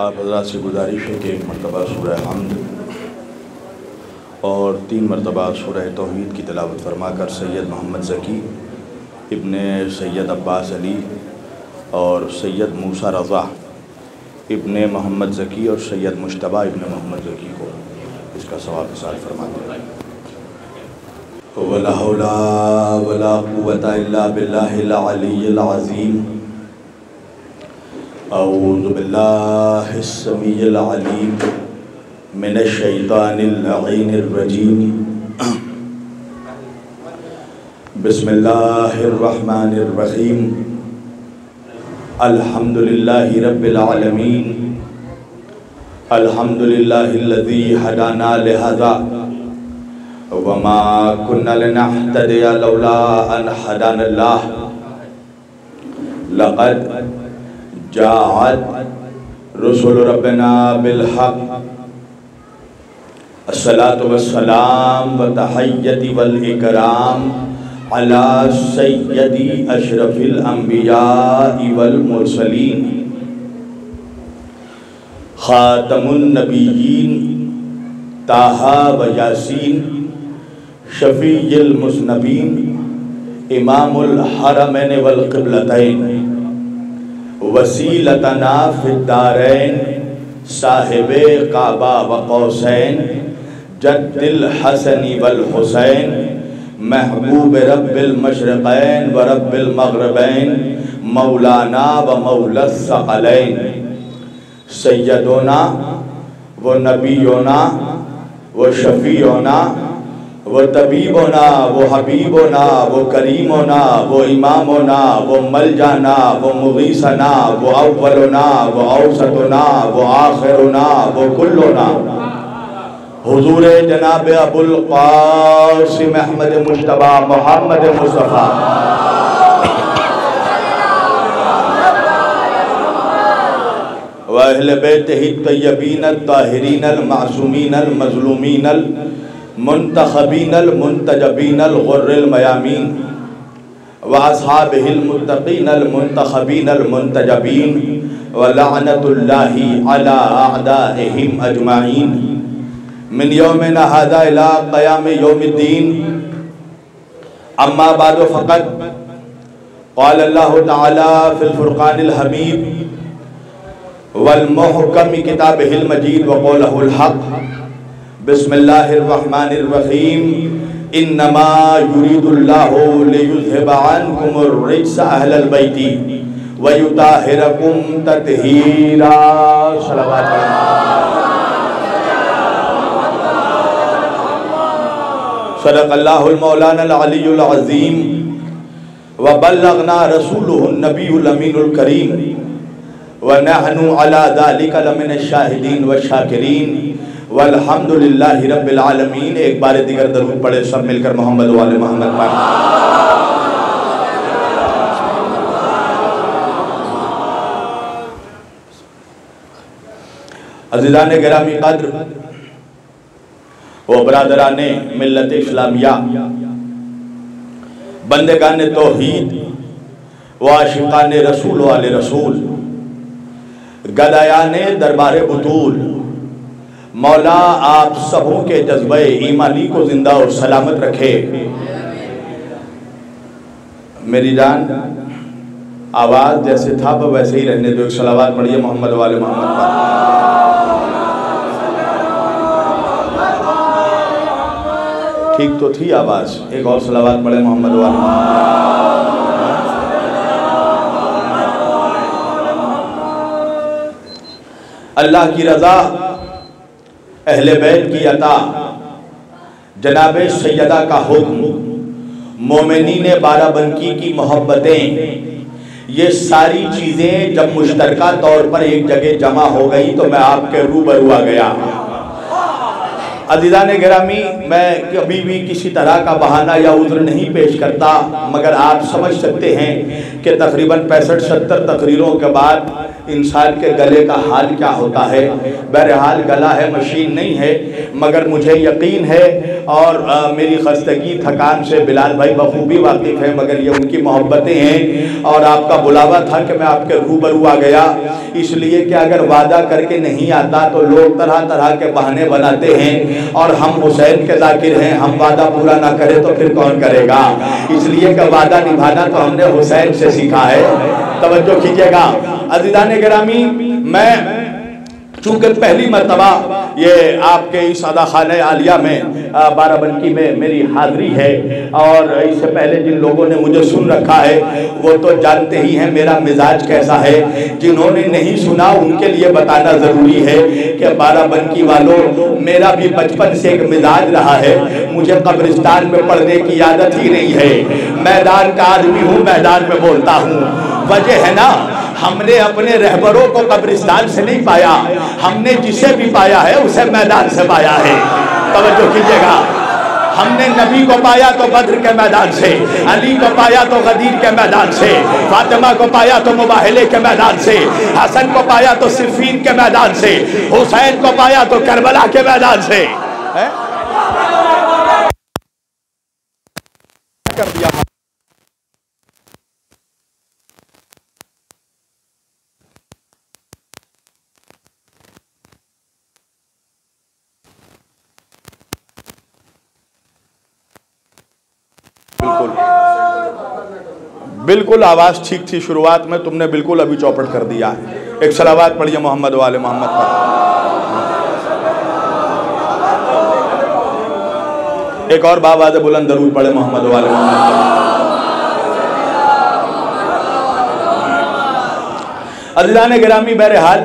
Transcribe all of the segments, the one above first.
आप हजरात से गुजारिश है कि एक मरतबा सूरह हमद और तीन मरतबा सूरह तोहहीद की तलावत फरमा कर सैयद मोहम्मद ज़की, इबन सैद अब्बास अली और सैद मूसा रज़ा, इबन मोहम्मद ज़की और सैयद मुशतबा इबन मोहम्मद ज़की को इसका सवाब साल फरमाते वला वला अलिय्यिल अज़ीम। बिस्मिल्लाहिर रहमानिर रहीम अल्हम्दुलिल्लाहि रब्बिल आलमीन अल्हम्दुलिल्लाहिल्लज़ी हदाना लिहाज़ा वमा कुन्ना लिनहतदिया लौला अन हदानल्लाह लक़द जाअत रसूल रब्बना बिल हक़ व तहय्यति वल इकराम अला सय्यदी अशरफिल अंबिया वल मुरसलीन ख़ातमुन ताहा व यासीन शफ़ील मुसनबीन इमामुल हरमैन वल क़िबलतैन वसीलतना फ़िद्दारैन साहिब काबा व कौसैन, जद्दिल हसनी वल हुसैन, महबूब रब्बिल व रब्बिल मग़रबैन, मौलाना व मौलसक़लैन सैयदोना व नबीना व शफ़ीना वो तबीबोना वो हबीबोना वो करीमोना वो इमामोना वो मलजाना वो मुगीसना वो अव्वलोना वो औसतोना वो आखिरोना वो कुल्लोना हुजूर जनाब अबुल कासिम अहमद मुशतबा मोहम्मद मुस्तफ़ा। वहल बैत ही तयबीन ताहरीन मासूमीन मजलूमीन मुंतखबीन मुंतजबीन गुर्रमयामीन वासहाबिलमतकीन मुंतखबीन मुंतजबीन वलानतुल्लाहि अला अअदाइहिम अजमाइन मिन यौमिन हादा इला क़याम यौमिद्दीन अम्मा बाद फ़क़त क़ाल अल्लाहु तआला फ़िल फ़ुरक़ानिल हमीद वल मुहकम किताबिहिल मजीद व क़ौलहुल हक़ बिस्मिल्लाहिर्रहमानिर्रहीम। इन्नमा युरीदुल्लाहु लियुज़हिबा अन्कुमुर रिज्स अहलल बैति। व युताहिरकुम तत्हीरा सदक़ल्लाहुल मौलाना अलियुल अज़ीम। व नहनु अला ज़ालिका शाहिदीन व शाकिरीन। वल्हम्दुलिल्लाहि रब्बिल आलमीन एक बार दिगर दरूद पढ़े सब मिलकर मोहम्मद वाले मोहम्मद पढ़ अजीज़ान गिरामी कद्र। व ने मिलत इस्लामिया। बंदगान तोहीद। व ने रसूल वाले रसूल। गदाया ने दरबार बतूल। मौला, आप सबों के जज्बे ईमानी को ज़िंदा और सलामत रखे। मेरी जान, आवाज़ जैसे था वैसे ही रहने दो। एक सलावात पढ़िए, मोहम्मद वाले मोहम्मद पर। ठीक तो थी आवाज़। एक और सलावात पढ़े, मोहम्मद वाले अल्लाह की रज़ा अहले बैत की अता। जनाब सैदा का हुक्म। मोमिनी ने बाराबंकी की मोहब्बतें। ये सारी चीज़ें जब मुश्तरका तौर पर एक जगह जमा हो गई तो मैं आपके रूबरू आ गया। अजीज़ान गिरामी, मैं कभी भी किसी तरह का बहाना या उज्र नहीं पेश करता, मगर आप समझ सकते हैं कि तकरीबन पैंसठ सत्तर तकरीरों के बाद इंसान के गले का हाल क्या होता है? बहरहाल गला है मशीन नहीं है मगर मुझे यकीन है और आ, मेरी खस्तगी थकान से बिलाल भाई बखूबी वाकिफ़ है मगर ये उनकी मोहब्बतें हैं और आपका बुलावा था कि मैं आपके रूबरू आ गया। इसलिए कि अगर वादा करके नहीं आता तो लोग तरह तरह के बहाने बनाते हैं और हम हुसैन के जाकिर हैं हम वादा पूरा ना करें तो फिर कौन करेगा? इसलिए कि वादा निभाना तो हमने हुसैन से सीखा है। तवज्जो कीजिएगा। अजीदान ग्रामी मैं चूँकि पहली मरतबा ये आपके इस अदा खान आलिया में बाराबंकी में मेरी हाजिरी है। और इससे पहले जिन लोगों ने मुझे सुन रखा है, वो तो जानते ही हैं मेरा मिजाज कैसा है। जिन्होंने नहीं सुना, उनके लिए बताना ज़रूरी है कि बाराबंकी वालों, मेरा भी बचपन से एक मिजाज रहा है। मुझे कब्रिस्तान में पढ़ने की आदत ही नहीं है। मैदान का आदमी हूँ, मैदान में बोलता हूँ। वजह है ना हमने अपने रहबरों को कब्रिस्तान से नहीं पाया। हमने जिसे भी पाया है, उसे मैदान से पाया है। तवज्जो कीजिएगा। हमने नबी को पाया तो बद्र के मैदान से, अली को पाया तो गदीर के मैदान से, फातिमा को पाया तो मुबाहले के मैदान से, हसन को पाया तो सिफीन के मैदान से, हुसैन को पाया तो करबला के मैदान से। है? कर दिया। बिल्कुल आवाज़ ठीक थी शुरुआत में, तुमने बिल्कुल अभी चौपट कर दिया है। एक सलावात पढ़िए मोहम्मद वाले मोहम्मद पर। एक और बाबाज बुलंद ज़रूर पढ़े मोहम्मद वाले मोहम्मद पर। गिरामी बहरहाल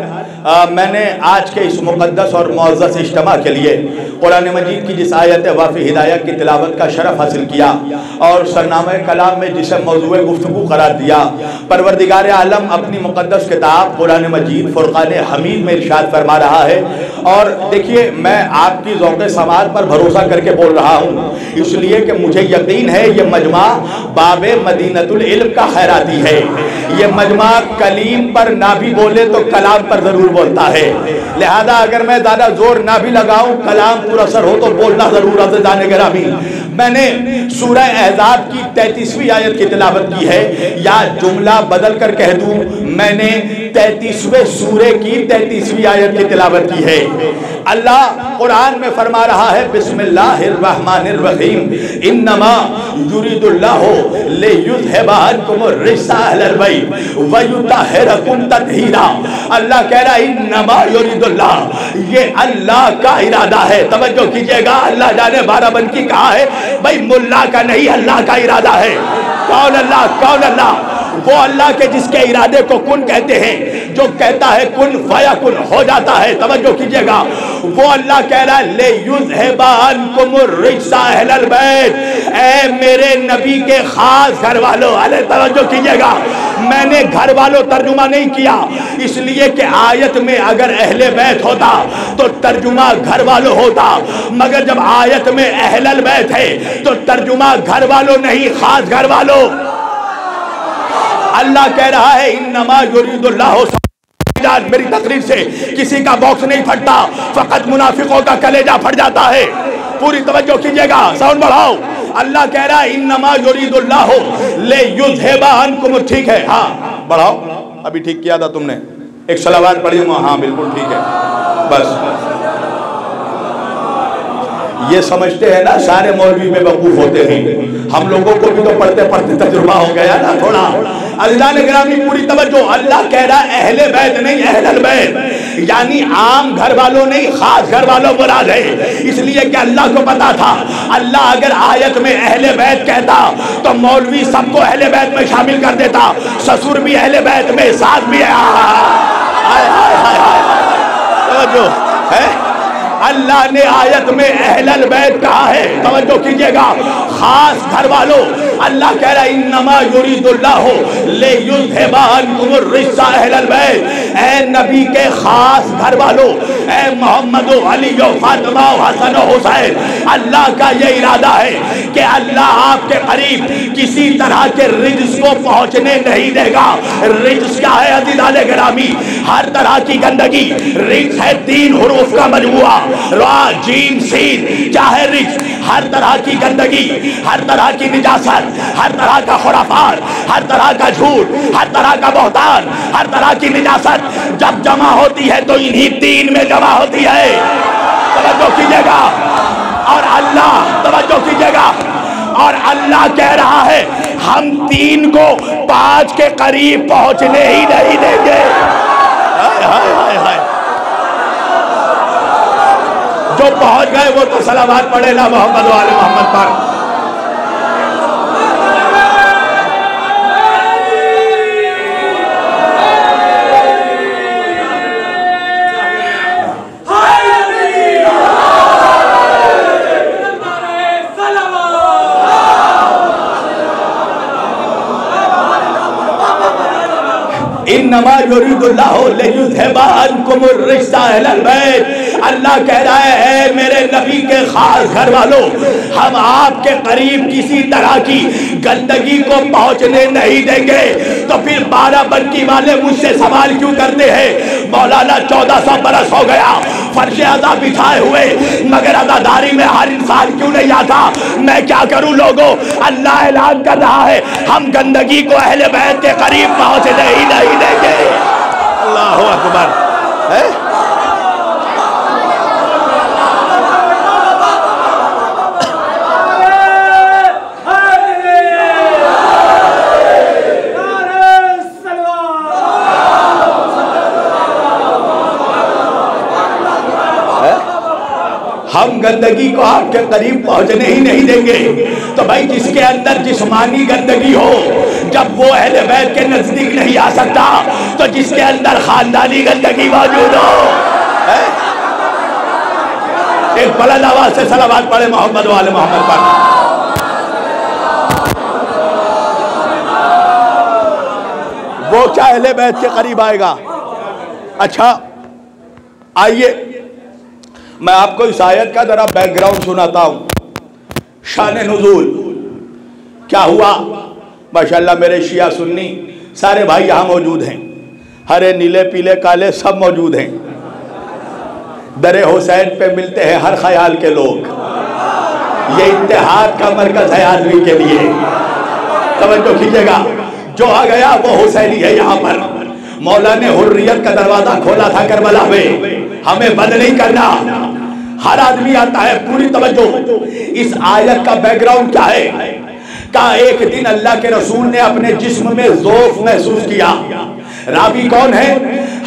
मैंने आज के इस मुक़दस और मुआज़ इज्तम के लिए कुरान मजीद की जिस आयत वाफ़ी हिदायत की तिलावत का शरफ हासिल किया और सरनाम कलाम में जिसे मौजू गुफ्तु करार दिया। परवरदिगार आलम अपनी मुक़दस किताब कुरान मजीद फ़ुरक़ान हमीद में इरशाद फरमा रहा है। और देखिए, मैं आपकी ज़ौक़ समाज पर भरोसा करके बोल रहा हूँ। इसलिए कि मुझे यकीन है, ये मजमा बाब मदीनतुल्म का खैराती है। ये मजमा कलीम पर ना भी बोले तो कलाम पर ज़रूर बोलता है। लिहाजा अगर मैं ज़्यादा ज़ोर ना भी लगाऊँ, कलाम पूरा असर हो तो बोलना ज़रूर जाने गिरामी मैंने सूरह एहजाब की तैतीसवीं आयत की तिलावत की है। या जुमला बदल कर कह दूँ, मैंने तैतीसवें सूरे की तैतीसवीं आयत की तिलावत की है। अल्लाह कुरान में फरमा रहा है, बिस्मिल्लाहिर्रहमानिर्रहीम अल्लाह कह रहा है युरिदुल्लाह ये अल्लाह का इरादा है। तवज्जो कीजिएगा। अल्लाह जाने बाराबंकी कहा है, भाई, मुल्ला का नहीं, अल्लाह का इरादा है। कौन अल्लाह? कौन अल्लाह? वो अल्लाह के जिसके इरादे को कुन कहते हैं, जो कहता है कुन फया कुन हो जाता है। तवज्जो कीजिएगा। वो अल्लाह कह रहा है, ले युजहबान बैत। ए मेरे नबी के खास घर वालों अरे तवज्जो कीजिएगा। मैंने घर वालों तर्जुमा नहीं किया, इसलिए कि आयत में अगर अहले बैत होता तो तर्जुमा घर वालों होता। मगर जब आयत में अहलल बैत है तो तर्जुमा घर वालों नहीं, खास घर वालों अल्लाह कह रहा है इन नमा मेरी तकरीर से किसी का बॉक्स नहीं फटता, फकत मुनाफिकों का कलेजा फट जाता है। पूरी तवज्जो कीजिएगा, साउंड बढ़ाओ। अल्लाह कह रहा है इन नमा युरीदुल्लाह ले युजहेबानकुम ठीक है हाँ। बढ़ाओ। अभी ठीक किया था तुमने। एक सलावात पढ़ी हाँ बिल्कुल ठीक है। बस। ये समझते हैं ना, सारे मौलवी में बेवकूफ़ होते हैं। हम लोगों को भी तो पढ़ते पढ़ते तजुर्बा हो गया ना, थोड़ा। अल्लाह ने ग्रामी पूरी तवज्जो, अल्लाह कह रहा है, अहले बैत नहीं अहल बैत। यानी आम घर वालों नहीं, खास घर वालों मुराद है इसलिए कि अल्लाह को पता था, अल्लाह अगर आयत में अहले बैत कहता तो मौलवी सबको अहले बैत में शामिल कर देता, ससुर भी अहले बैत में, सास भी हाय हाय हाय हाय तवज्जो, है? अल्लाह ने आयत में अहलल बैत कहा है। तवज्जो कीजिएगा। खास घर वालों अल्लाह कह रहा है, इन्नमा युरीदुल्लाह ले युज़हिबानकुम रिस्सा अहलल बैत। ए नबी के खास घर वालों ए मोहम्मद अली फातिमा हसन हुसैन, अल्लाह का ये इरादा है कि अल्लाह आपके करीब किसी तरह के रिज को पहुँचने नहीं देगा। रिज क्या है अज़ीज़ ग्रामी हर तरह की गंदगी। रिज है तीन हरूफ का मजमुआ। जीम सीन क्या है रिज हर तरह की गंदगी, हर तरह की निजासत हर तरह का खुराफात हर तरह का झूठ, हर तरह का बहुतान, हर तरह की निजासत जब जमा होती है तो इन्हीं तीन में जमा होती है। तवज्जो कीजिएगा। और अल्लाह, तवज्जो कीजिएगा। और अल्लाह कह रहा है, हम तीन को पाँच के करीब पहुँचने ही नहीं देंगे। हाय हाय हाय हाय। जो पहुँच गए वो तो सलाबाद पढ़े ना मोहम्मद वाले मोहम्मद पर। इन नमा अल्लाह कह रहा है मेरे नबी के खास घर वालों हम आपके करीब किसी तरह की गंदगी को पहुँचने नहीं देंगे। तो फिर बारह बंकी वाले मुझसे सवाल क्यों करते हैं? मौलाना चौदह सौ बरस हो गया। फर्श अदा बिछाए हुए, मगर अदादारी में हर इंसान क्यों नहीं आता? मैं क्या करूँ लोगों? अल्लाह ऐलान कर रहा है, हम गंदगी को अहले बैत के करीब पहुँचने ही नहीं देंगे। अल्लाह अकबर। है हम गंदगी को आपके करीब पहुँचने ही नहीं देंगे। तो भाई, जिसके अंदर जिस्मानी गंदगी हो, जब वो अहले बैत के नज़दीक नहीं आ सकता तो जिसके अंदर खानदानी गंदगी मौजूद हो। एक बुलंद आवाज़ से सलावाद पढ़े, मोहम्मद वाले मोहम्मद पर। वो क्या अहले बैत के करीब आएगा? अच्छा आइए। मैं आपको इस आयत का जरा बैकग्राउंड सुनाता हूँ। शान नजूल। क्या हुआ? माशाल्लाह, मेरे शिया सुन्नी, सारे भाई यहाँ मौजूद हैं। हरे, नीले, पीले, काले सब मौजूद हैं। दरे हुसैन पे मिलते हैं हर ख्याल के लोग। ये इतिहाद का मरकज है आदमी के लिए। तवज्जो कीजिएगा। जो आ गया, वो हुसैनी है यहाँ पर। मौला ने हुर्रियत का दरवाज़ा खोला था करबला में। हमें बंद नहीं करना। हर आदमी आता है, पूरी तवज्जो। इस आयत का बैकग्राउंड क्या है? का एक दिन अल्लाह के रसूल ने अपने जिस्म में जोफ महसूस किया। रावी कौन है?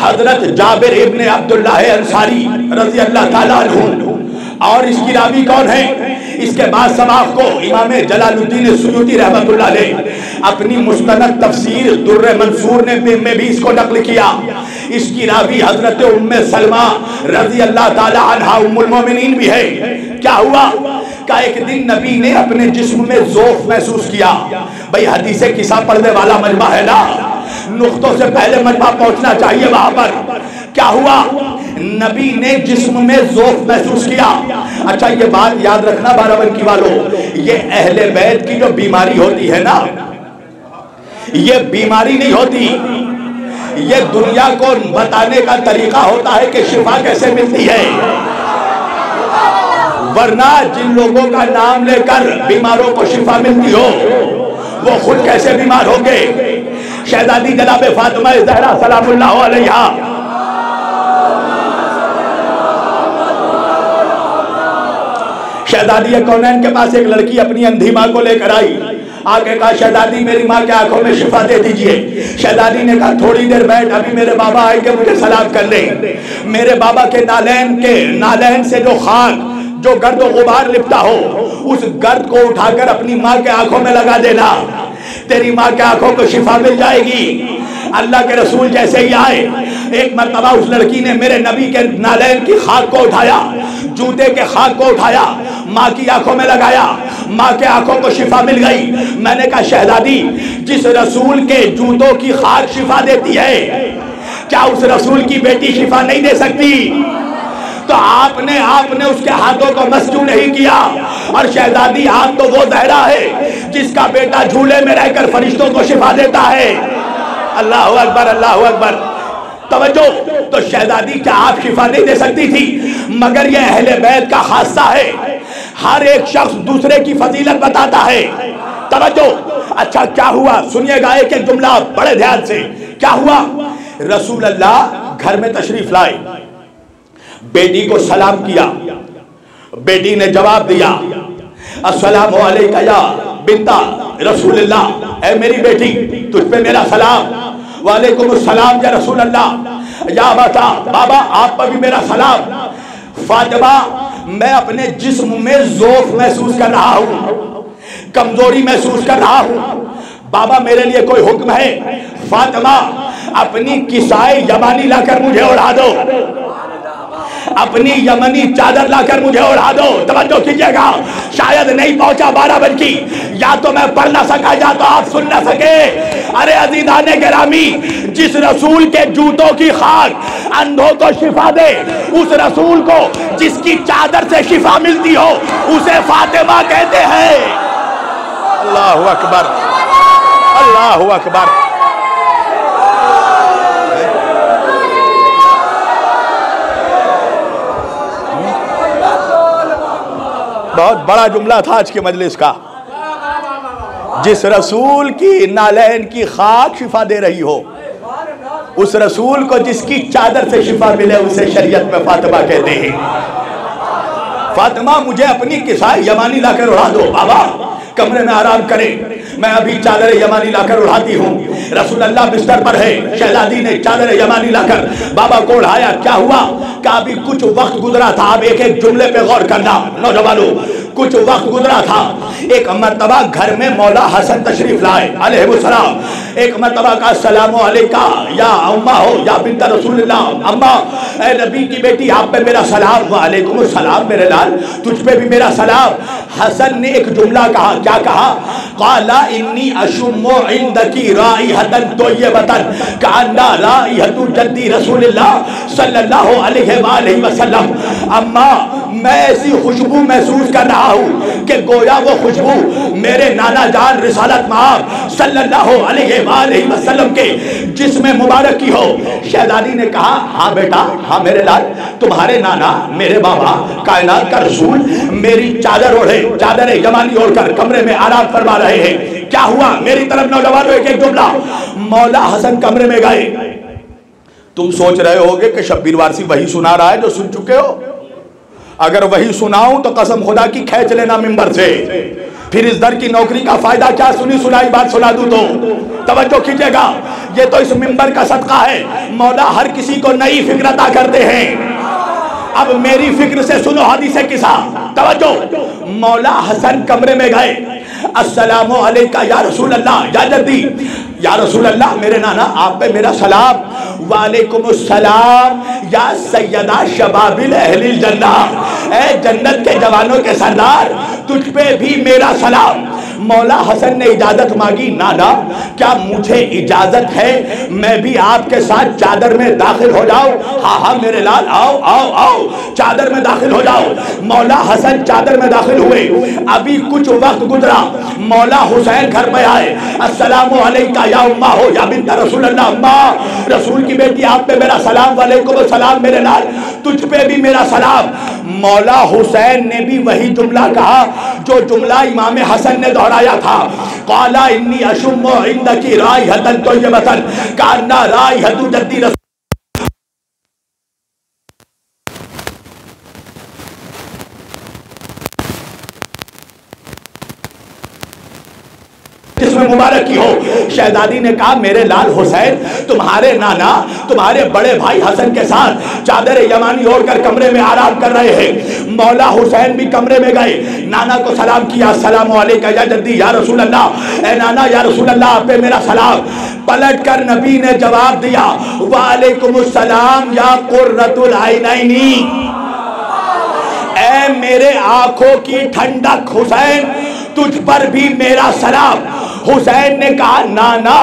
हज़रत जाबिर इब्ने अब्दुल्ला अंसारी रज़ी अल्लाह ताला और इसकी रावी कौन है? इसके बाद समाफ को इमाम जलालुद्दीन सुयूती रहमतुल्लाह ने अपनी मुस्तनद तफसीर दुर्र मंसूर ने में भी इसको नकल किया। इसकी रावी हज़रत उम्मे सलमा रज़ी अल्लाह ताला भी है। क्या हुआ? का एक दिन नबी ने अपने जिस्म में जोफ महसूस किया? भाई हदीस किसा पढ़ने वाला मजमा है ना? नुकतों से पहले मजमा पहुँचना चाहिए वहाँ पर। क्या हुआ? नबी ने जिस्म में जोफ महसूस किया। अच्छा ये बात याद रखना बाराबंकी वालों, ये अहले बैत की जो बीमारी होती है ना, ये बीमारी नहीं होती। ये दुनिया को बताने का तरीका होता है कि शिफा कैसे मिलती है। वरना जिन लोगों का नाम लेकर बीमारों को शिफा मिलती हो, वो खुद कैसे बीमार होंगे? शहजादी जनाब फातिमा जहरा सलामुल्लाह अलैहा शहजादी कौनैन के पास एक लड़की अपनी अंधी माँ को लेकर आई। आके कहा, शहजादी, मेरी माँ के आँखों में शिफा दे दीजिए। शहजादी ने कहा, थोड़ी देर बैठ, अभी मेरे बाबा आएँगे मुझे सलाम कर ले। मेरे बाबा के नालैन के, नालैन से जो खाक, जो गर्द गुबार लिपटा हो, उस गर्द को उठाकर अपनी माँ के आँखों में लगा देना। तेरी माँ के आँखों को शिफा मिल जाएगी। अल्लाह के रसूल जैसे ही आए, एक मरतबा उस लड़की ने मेरे नबी के नालैन की खाक को उठाया। जूते के खाक को उठाया, माँ की आँखों में लगाया, माँ के आँखों को शिफा मिल गई। मैंने कहा, शहजादी, जिस रसूल के जूतों की खाक शिफा देती है, क्या उस रसूल की बेटी शिफा नहीं दे सकती? तो आपने आपने उसके हाथों को मस्जू नहीं किया। और शहजादी, आप तो वो जहरा है, जिसका बेटा झूले में रहकर फरिश्तों को शिफा देता है। अल्लाह अकबर अल्लाह अकबर। तवज्जो तो शहजादी क्या आप शिफा नहीं दे सकती थी? मगर यह अहले बैत का हादसा है। हर एक शख्स दूसरे की फजीलत बताता है। तवज्जो अच्छा क्या हुआ? सुनिएगा एक एक जुमला बड़े ध्यान से। क्या हुआ? रसूल अल्लाह घर में तशरीफ़ लाए। बेटी को सलाम किया। बेटी ने जवाब दिया, अस्सलाम या बिंता रसूलुल्लाह, ए मेरी बेटी, तुझ पे मेरा सलाम। वालेकुम सलाम या रसूल अल्लाह या बता बाबा, आप पर भी मेरा सलाम। फातिमा, मैं अपने जिस्म में जोफ महसूस कर रहा हूँ, कमज़ोरी महसूस कर रहा हूँ। बाबा, मेरे लिए कोई हुक्म है? फातिमा, अपनी किसाई जबानी लाकर मुझे उड़ा दो। अपनी यमनी चादर लाकर मुझे उड़ा दो। तवज्जो कीजिएगा। शायद नहीं पहुँचा बारह बज की। या तो मैं पढ़ ना सका, या तो आप सुन ना सके। अरे अजीदाने गिरामी, जिस रसूल के जूतों की खाक अंधों को शिफा दे, उस रसूल को जिसकी चादर से शिफा मिलती हो, उसे फातिमा कहते हैं। अल्लाह अकबर। अल्लाह अकबर। बहुत बड़ा जुमला था आज के मजलिस का। जिस रसूल की नालैन की खाक शिफा दे रही हो, उस रसूल को जिसकी चादर से शिफा मिले, उसे शरीयत में फातिमा कहते हैं। फातिमा, मुझे अपनी किसाई यमानी लाकर उड़ा दो, बाबा, कमरे में आराम करें। मैं अभी चादर यमानी लाकर उड़ाती हूँ। रसूल अल्लाह बिस्तर पर है, शहजादी ने चादर यमानी लाकर, बाबा को उड़ाया। क्या हुआ? का अभी कुछ वक्त गुजरा था, अब एक एक जुमले पे गौर करना। नौजवानों कुछ वक्त गुजरा था। एक मरतबा घर में मौला हसन तशरीफ़ लाए अलैहिस्सलाम एक मरतबा का सलाम अलैका, या अम्मा हो, या बिनत रसूलुल्लाह, अम्मा नबी की बेटी, आप पे मेरा सलाम, वालेकुम सलाम, मेरे लाल, तुझ पे भी मेरा सलाम। हसन ने एक जुमला कहा, क्या कहा? काला इन्नी अशुम्मो इंदकी राइहतन तय्यबतन, कान्ना राइहतु जद्दी रसूलुल्लाह सल्लल्लाहु अलैहि वसल्लम। अम्मा मैं ऐसी खुशबू महसूस कर रहा हूँ कि गोया वो खुशबू मेरे नाना जान रिसालत माब सल्लल्लाहु अलैहि वसल्लम के जिसमें मुबारक की हो। शहजादी ने कहा हाँ बेटा हाँ मेरे लाल, तुम्हारे नाना, मेरे बाबा, कायनात का रसूल, मेरी चादर ओढ़े, चादर जमानी ओढ़कर कमरे में आराम फरमा रहे हैं। क्या हुआ? मेरी तरफ़ नौजवानों एक एक जुमला, मौला हसन कमरे में गए। तुम सोच रहे होगे कि शब्बीर वारसी वही सुना रहा है जो सुन चुके हो? अगर वही सुनाऊं तो कसम खुदा की खेच लेना मिंबर से। फिर इस दर की नौकरी का फ़ायदा क्या सुनी सुनाई बात सुना दू तो? तवज्जो कीजिएगा, ये तो इस मिंबर का सदका है। मौला हर किसी को नई फ़िक्र अदा करते हैं। अब मेरी फ़िक्र से सुनो हदीस किसा तवज्जो, मौला हसन कमरे में गए। अस्सलाम या रसूल अल्लाह या जद्दी। या रसूल अल्लाह मेरे नाना, आप पे मेरा सलाम। वालेकुम सलाम या सैदा शबाबिल अहलिल जन्नत। ए जन्नत के जवानों के सरदार, तुझ पे भी मेरा सलाम। मौला हसन ने इजाज़त मांगी। नाना, क्या मुझे इजाज़त है? मैं भी आपके साथ चादर में दाखिल हो जाऊँ। हाँ हाँ मेरे लाल, आओ आओ आओ, चादर में दाखिल हो जाओ। मौला हसन चादर में दाखिल हुए। अभी कुछ वक्त गुजरा। मौला हुसैन घर में आए। अस्सलाम या उम्मा हो, या बिन रसूल अम्मा, रसूल की बेटी, आप पे मेरा सलाम, वालेकुम सलाम, मेरे लाल। तुझ पे भी मेरा सलाम। मौला हुसैन ने भी वही जुमला कहा, जो जुमला इमाम हसन ने दोहराया था। काला इन्नी अशुम इंद की राय हतन तो ये बतन कारना राय हतु जद्दी मुबारक की हो। शहजादी ने कहा, मेरे लाल हुसैन, तुम्हारे नाना, तुम्हारे बड़े भाई हसन के साथ चादर यमानी ओढ़कर कमरे में आराम कर रहे हैं। मौला हुसैन भी कमरे में गए। नाना को सलाम किया, सलाम या जद्दी, या रसूल अल्लाह ए नाना, या रसूल अल्लाह पे मेरा सलाम। पलट कर नबी ने जवाब दिया वालेकुम सलाम या कुर्रतुल आइनैनी। ए मेरे आँखों की ठंडक हुसैन, तुझ पर भी मेरा सलाम। हुसैन ने कहा नाना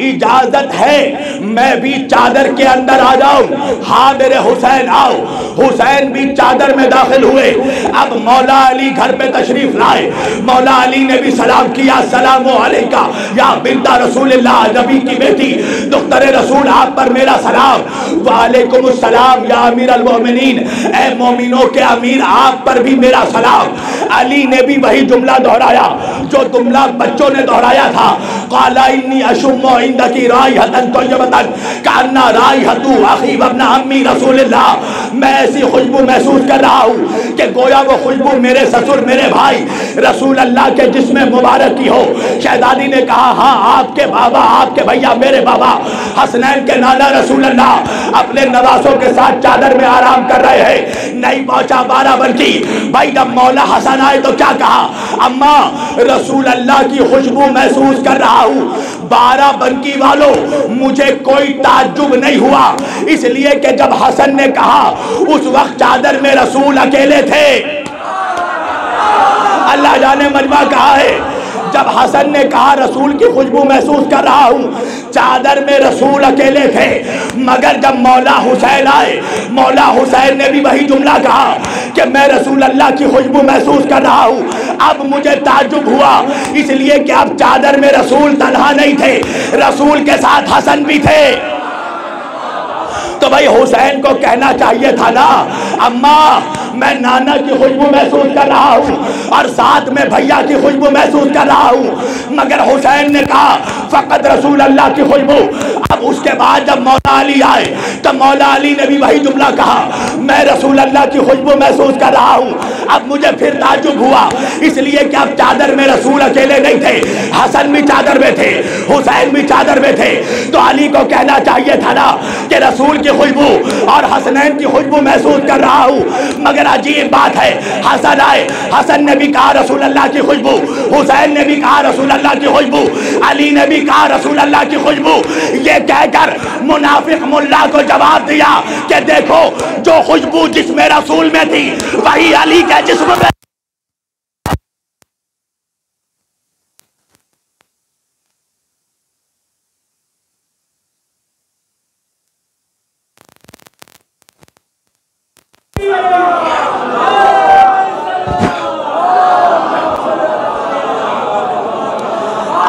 इजाज़त है। मैं भी चादर के अंदर आ जाऊँ। हाँ मेरे हुसैन, आओ। हुसैन भी चादर में दाखिल हुए। अब मौला अली घर पे तशरीफ़ लाए। मौला अली ने भी सलाम किया। सलाम का या बिंदा रसूल नबी की बेटी। दुख्तर रसूल, आप पर मेरा सलाम। वालेकुम सलाम या अमीर अलमोमिनीन ए मोमिनों के अमीर, आप पर भी मेरा सलाम। अली ने भी वही जुमला दोहराया, जो जुमला बच्चों ने दोहराया था। काला इन्नी अशुम्मो इंद की राय हतन तो ये बतन कान्ना राय हतू आखी वबना अम्मी रसूलुल्लाह मैं ऐसी खुशबू महसूस कर रहा हूँ कि गोया वो खुशबू मेरे ससुर मेरे भाई रसूल अल्लाह के जिसमें मुबारक की हो शहजादी ने कहा हाँ आपके बाबा आपके भैया मेरे बाबा हसनैन के नाना रसूल अल्लाह अपने नवासों के साथ चादर में आराम कर रहे हैं नहीं पहुँचा बारह बल्कि भाई जब मौला हसन आए तो क्या कहा अम्मा रसूल अल्लाह की खुशबू महसूस कर रहा हूँ बारह बनकी वालों, मुझे कोई ताजुब नहीं हुआ। इसलिए कि जब हसन ने कहा, उस वक्त चादर में रसूल अकेले थे। अल्लाह जाने मजमा कहा है जब हसन ने कहा, रसूल की खुशबू महसूस कर रहा हूँ। चादर में रसूल अकेले थे, मगर जब मौला हुसैन आए, मौला हुसैन ने भी वही जुमला कहा कि मैं रसूल अल्लाह की खुशबू महसूस कर रहा हूँ। अब मुझे ताजुब हुआ, इसलिए कि अब चादर में रसूल तनहा नहीं थे, रसूल के साथ हसन भी थे। तो भाई हुसैन को कहना चाहिए था ना, अम्मा, मैं नाना की खुशबू महसूस कर रहा हूँ और साथ में भैया की खुशबू महसूस कर रहा हूँ। मगर हुसैन ने कहा फ़कत रसूल अल्लाह की खुशबू। अब उसके बाद जब मौला अली आए, तब मौला अली ने भी वही जुमला कहा, मैं रसूल अल्लाह की खुशबू महसूस कर रहा हूँ। अब मुझे फिर ताजुब हुआ। इसलिए कि अब चादर में रसूल अकेले नहीं थे, हसन भी चादर में थे, हुसैन भी चादर में थे। तो अली को कहना चाहिए था ना कि रसूल की खुशबू और हसनैन की खुशबू महसूस कर रहा हूँ। मगर अजीब बात है, हसन आए, हसन ने भी कहा रसूल अल्लाह की खुशबू, हुसैन ने भी कहा रसूल अल्लाह की खुशबू, अली ने भी कहा रसूल अल्लाह की खुशबू? ये कहकर मुनाफिक मुल्ला को जवाब दिया कि देखो, जो खुशबू जिसमें रसूल में थी, वही अली के जिसम में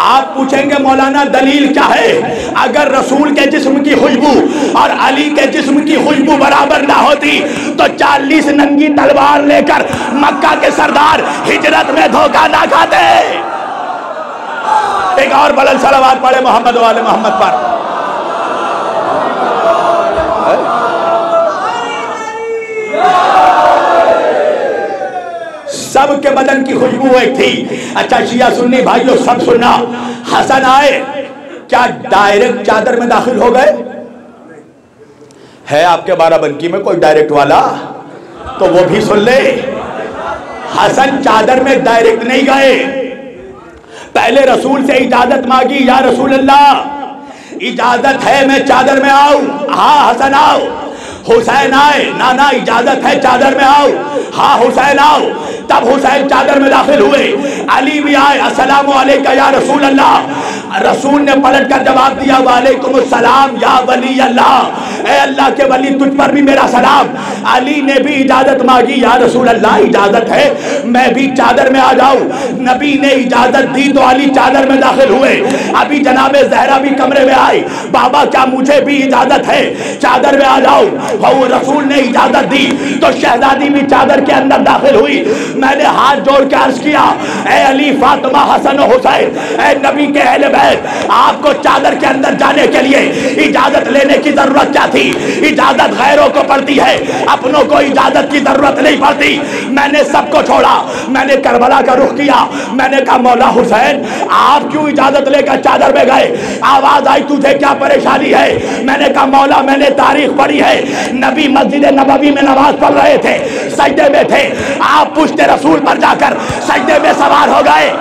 आप पूछेंगे मौलाना दलील क्या है अगर रसूल के जिस्म की खुशबू और अली के जिस्म की खुशबू बराबर ना होती तो चालीस नंगी तलवार लेकर मक्का के सरदार हिजरत में धोखा ना खाते। एक और बलल सलावाद पड़े मोहम्मद वाले मोहम्मद पर। सबके बदन की खुशबू एक थी। अच्छा शिया सुन्नी भाइयों, सब सुनना। हसन आए, क्या डायरेक्ट चादर में दाखिल हो गए? है आपके बाराबंकी में कोई डायरेक्ट वाला? तो वो भी सुन ले। हसन चादर में डायरेक्ट नहीं गए। पहले रसूल से इजाज़त मांगी, या रसूल अल्लाह इजाज़त है, मैं चादर में आऊ। हाँ हसन, आओ। हुसैन आए, नाना, इजाज़त है, चादर में आओ। हाँ हुसैन आओ। तब हुसैन चादर में दाखिल हुए। अली भी आए वालेकुम या रसूल अल्लाह रसूल ने पलट कर जवाब दिया वालेकुम सलाम या वली अल्लाह अल्लाह के वली, तुझ पर भी मेरा सलाम। अली ने भी इजाज़त मांगी, या रसूल अल्लाह इजाज़त है। मैं भी चादर में आ जाऊँ। नबी ने इजाज़त दी तो अली चादर में दाखिल हुए। अभी जनाब जहरा भी कमरे में आए। बाबा क्या मुझे भी इजाज़त है? चादर में आ जाऊँ। वो रसूल ने इजाज़त दी। तो शहजादी भी चादर के अंदर दाखिल हुई। मैंने हाथ जोड़ के अर्ज़ किया, ए अली फातिमा हसन हुसैन, ए नबी के अहले बैत, आपको चादर के अंदर जाने के लिए इजाज़त लेने की ज़रूरत क्या थी? इजाज़त गैरों को पड़ती है, अपनों को इजाज़त की ज़रूरत नहीं पड़ती। मैंने सबको छोड़ा, मैंने करबला का रुख किया, मैंने कहा, मौला हुसैन, आप क्यों इजाज़त लेकर चादर में गए? आवाज़ आई, तुझे क्या परेशानी है? मैंने कहा, मौला, मैंने तारीख पढ़ी है नबी मस्जिद नबवी में नमाज़ पढ़ रहे थे, सजदे में थे। आप पुश्ते रसूल पर जाकर सजदे में सवार हो गए।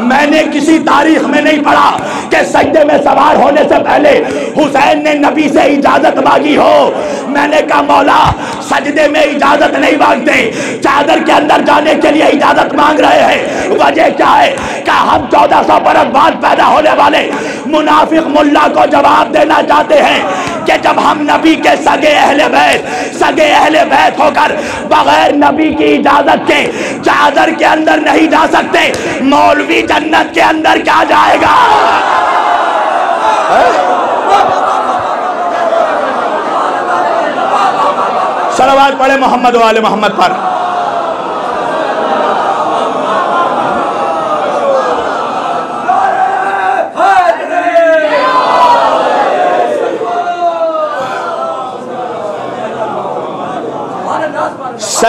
मैंने किसी तारीख में नहीं पढ़ा कि सजदे में सवार होने से पहले हुसैन ने नबी से इजाज़त मांगी हो। मैंने कहा, मौला, सजदे में इजाज़त नहीं मांगते। चादर के अंदर जाने के लिए इजाज़त मांग रहे हैं। वजह क्या है? क्या हम चौदह सौ बरस बाद पैदा होने वाले मुनाफिक मुल्ला को जवाब देना चाहते हैं? कि जब हम नबी के सगे अहले बैत, सगे अहले बैत होकर बगैर नबी की इजाज़त के चादर के अंदर नहीं जा सकते, मौलवी जन्नत के अंदर क्या जाएगा? सलवार पड़े मोहम्मद वाले मोहम्मद पर।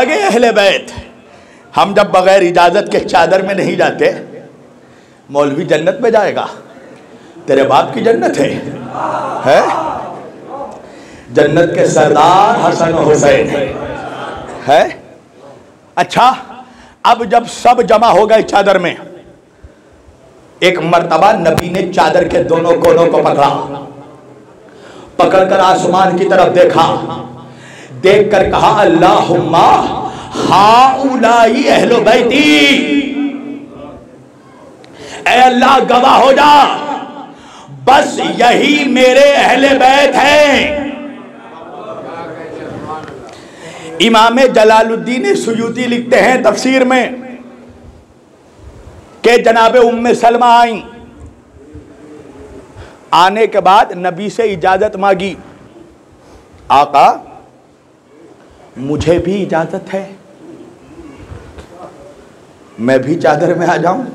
सगे अहले बैत। हम जब बगैर इजाज़त के चादर में नहीं जाते, मौलवी जन्नत में जाएगा। तेरे बाप की जन्नत है। है? जन्नत के सरदार हसन हुसैन है? अच्छा अब जब सब जमा हो गए चादर में, एक मर्तबा नबी ने चादर के दोनों कोनों को पकड़ा। पकड़कर आसमान की तरफ़ देखा। देखकर कहा अल्लाह हाउलाई अहलो बैती। अल्लाह, गवाह हो जा। बस यही मेरे अहले बैत हैं। इमाम जलालुद्दीन सुयूती लिखते हैं तफसीर में के जनाब उम्म सलमा आई। आने के बाद नबी से इजाज़त मांगी। आका मुझे भी इजाज़त है। मैं भी चादर में आ जाऊँ।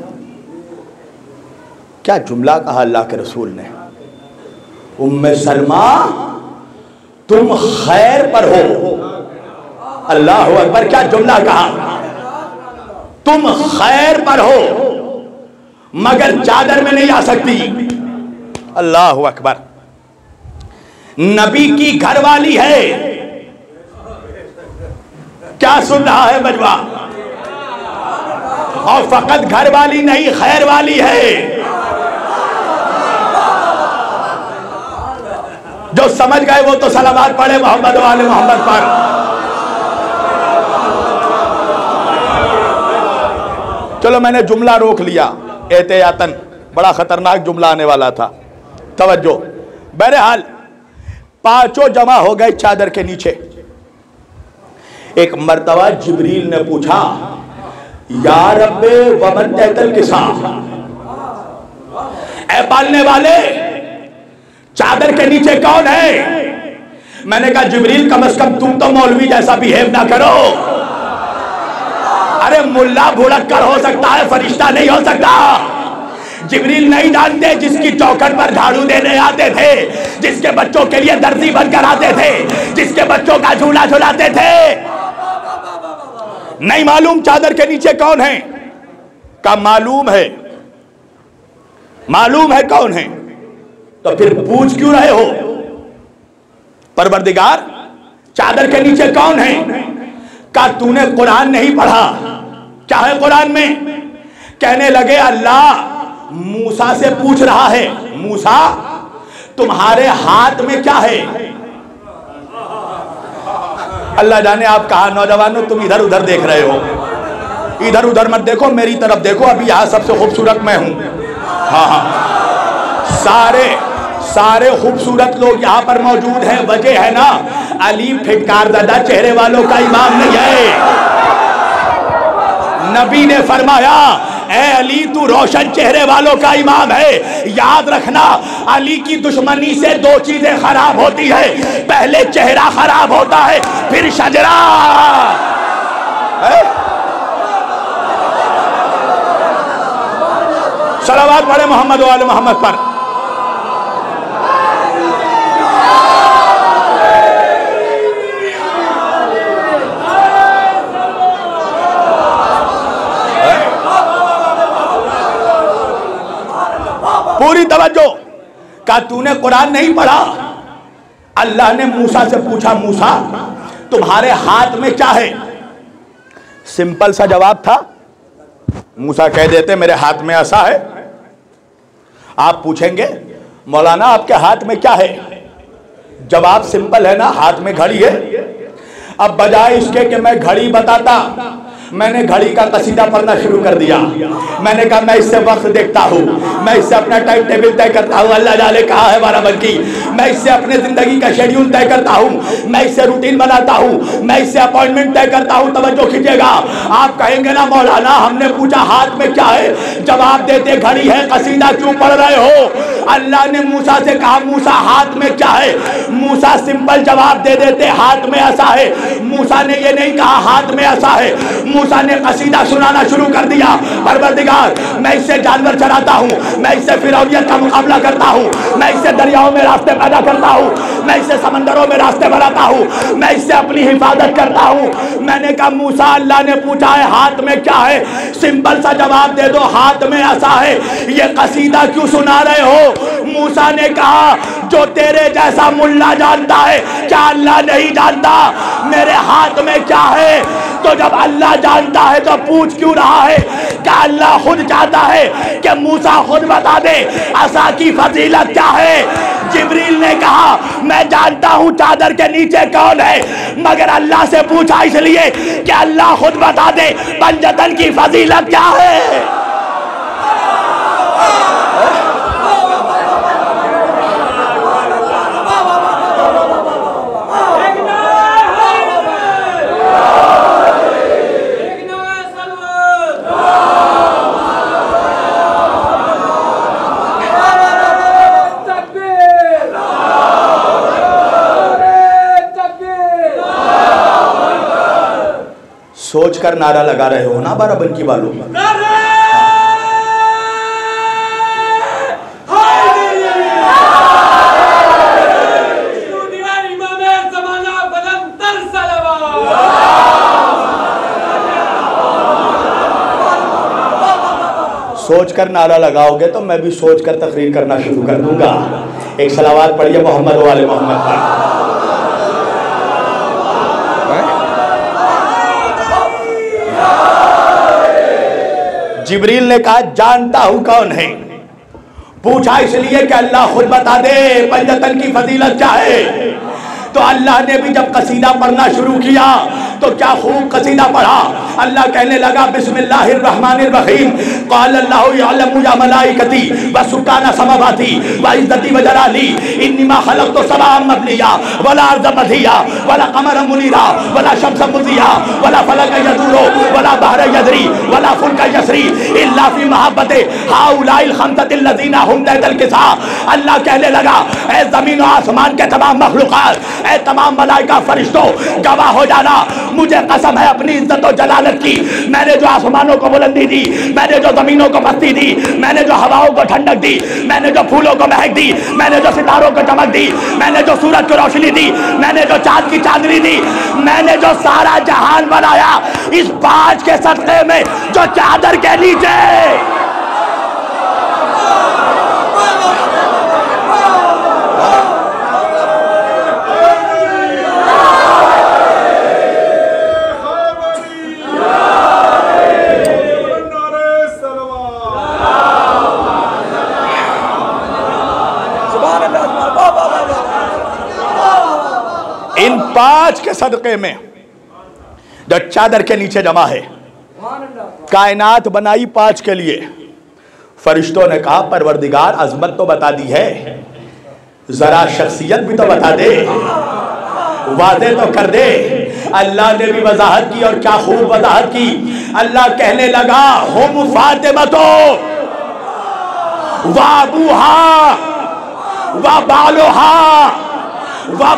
क्या जुमला कहा अल्लाह के रसूल ने? उम्म सलमा तुम खैर पर हो। अल्लाह अकबर, क्या जुमला कहा? तुम खैर पर हो, मगर चादर में नहीं आ सकती। अल्लाह अकबर, नबी की घरवाली है। क्या सुन रहा है बजवा? और फकत घर वाली नहीं, खैर वाली है। जो समझ गए वो तो सलाबाद पढ़े मोहम्मद वाले मोहम्मद पर। चलो मैंने जुमला रोक लिया, एहतियातन। बड़ा खतरनाक जुमला आने वाला था। तवज्जो। बहरहाल, पाँचों जमा हो गए चादर के नीचे। एक मर्तबा जिबरील ने पूछा, या रब्बे, वमन किसा ए पालने वाले, चादर के नीचे कौन है? मैंने कहा, जिबरील, कम अज कम तुम तो मौलवी जैसा बिहेव ना करो। अरे मुल्ला भुड़क्कर हो सकता है, फरिश्ता नहीं हो सकता। जिबरील नहीं जानते, जिसकी चौखट पर झाड़ू देने आते थे, जिसके बच्चों के लिए दर्जी बनकर आते थे, जिसके बच्चों का झूला झुलाते थे। नहीं मालूम चादर के नीचे कौन है। का मालूम है? मालूम है कौन है? तो फिर पूछ क्यों रहे हो? परवरदिगार, चादर के नीचे कौन है? का तूने कुरान नहीं पढ़ा? क्या है कुरान में? कहने लगे, अल्लाह, मूसा से पूछ रहा है। मूसा, तुम्हारे हाथ में क्या है? अल्लाह जाने आप कहा नौजवानों तुम इधर उधर देख रहे हो। इधर उधर मत देखो, मेरी तरफ़ देखो, अभी यहाँ सबसे खूबसूरत मैं हूँ। हाँ हाँ। सारे सारे खूबसूरत लोग यहाँ पर मौजूद हैं, वजह है ना अली फिटकार दादा, चेहरे वालों का इमाम नहीं है। नबी ने फरमाया अली, तू रोशन चेहरे वालों का इमाम है। याद रखना, अली की दुश्मनी से दो चीज़ें खराब होती है। पहले चेहरा खराब होता है, फिर शजरा। सलावाद पढ़े मोहम्मद वाले मोहम्मद पर। पूरी तवज्जो। का तूने कुरान नहीं पढ़ा? अल्लाह ने मूसा से पूछा, मूसा, तुम्हारे हाथ में क्या है? सिंपल सा जवाब था, मूसा कह देते, मेरे हाथ में ऐसा है। आप पूछेंगे, मौलाना, आपके हाथ में क्या है? जवाब सिंपल है ना, हाथ में घड़ी है। अब बजाय इसके कि मैं घड़ी बताता मैंने घड़ी का कसीदा पढ़ना शुरू कर दिया। मैंने कहा, मैं इससे वक्त देखता हूँ। मैं इससे अपना टाइम टेबल तय करता हूँ। अल्लाह जाने कहा है बाराबंकी मैं इससे अपने ज़िंदगी का शेड्यूल तय करता हूँ। मैं इससे रूटीन बनाता हूँ। मैं इससे अपॉइंटमेंट तय करता हूँ। तवज्जो खींचेगा आप कहेंगे ना, मौलाना, हमने पूछा हाथ में क्या है? जवाब देते, घड़ी है, कसीदा क्यों पढ़ रहे हो? अल्लाह ने मूसा से कहा, मूसा, हाथ में क्या है? मूसा सिंपल जवाब दे देते, हाथ में ऐसा है। मूसा ने ये नहीं कहा, हाथ में ऐसा है। मूसा ने कसीदा सुनाना शुरू कर दिया। परवरदिगार, मैं इससे जानवर चराता हूँ। मैं इससे फिरौनियत का मुकाबला करता हूँ। मैं इससे दरियाओं में रास्ते पैदा करता हूँ। मैं इससे समंदरों में रास्ते बनाता हूँ। मैं इससे अपनी हिफाजत करता हूँ। मैंने कहा, मूसा, अल्लाह ने पूछा है, हाथ में क्या है? सिंपल सा जवाब दे दो, हाथ में ऐसा है। ये कसीदा क्यों सुना रहे हो? मूसा ने कहा, जो तेरे जैसा मुल्ला जानता है, क्या अल्लाह नहीं जानता? मेरे हाथ में क्या है? तो जब अल्लाह जानता है तो पूछ क्यों रहा है? क्या अल्लाह खुद चाहता है कि मूसा खुद बता दे असा की फजीलत क्या है? जिब्रील ने कहा, मैं जानता हूँ चादर के नीचे कौन है। मगर अल्लाह से पूछा इसलिए कि अल्लाह खुद बता दे पंजतन की फजीलत क्या है? सोच कर नारा लगा रहे हो ना बाराबंकी वालों सोच कर नारा लगाओगे तो मैं भी सोच कर तकरीर करना शुरू कर दूँगा। एक सलावात पढ़िए मोहम्मद वाले मोहम्मद पर। जिब्रील ने कहा, जानता हूँ कौन है? पूछा इसलिए कि अल्लाह खुद बता दे पंजतन की फजीलत क्या है? तो अल्लाह ने भी जब कसीदा पढ़ना शुरू किया तो क्या खूब कसीदा पढ़ा? अल्लाह कहने लगा, बिस्मिल्लाहिर्रहमानिर्रहीम। यअलमु या मलाइकती, व सुकाना समावाती व इज्जती व जलाली। इन्नीमा खलक़तु समाम मबलिया वला अर्ज़ मधिया, वला कमर मुनीरा, वला शम्स मुदिया, वला फलक यदूरो, वला बहर यदरी, वला फुल्क यसरी। इल्ला फ़ी महब्बते, हाउलाइल खमसतिल लज़ीना हुम तहतल किसा। अल्लाह कहने लगा ए ज़मीन और आसमान के तमाम मखलूक़ात ए तमाम मलाइका फरिश्तों, गवाह हो जाना। मुझे कसम है अपनी इज़्ज़त और जलालत की। मैंने जो आसमानों को बुलंदी दी, मैंने जो जमीनों को मस्ती दी, मैंने जो हवाओं को ठंडक दी, मैंने जो फूलों को महक दी, मैंने जो सितारों को चमक दी, मैंने जो सूरज को रोशनी दी, मैंने जो चाँद की चांदनी दी, मैंने जो सारा जहान बनाया। इस पाँच के सदके में जो चादर के नीचे इन पाँच के सदके में जो चादर के नीचे जमा है, कायनात बनाई पाँच के लिए। फरिश्तों ने कहा, परवरदिगार, अजमत तो बता दी है, जरा शख्सियत भी तो बता दे, वादे तो कर दे। अल्लाह ने भी वजाहत की और क्या खूब वजाहत की। अल्लाह कहने लगा, हम फातिमा तो वाबूहा व बालोहा व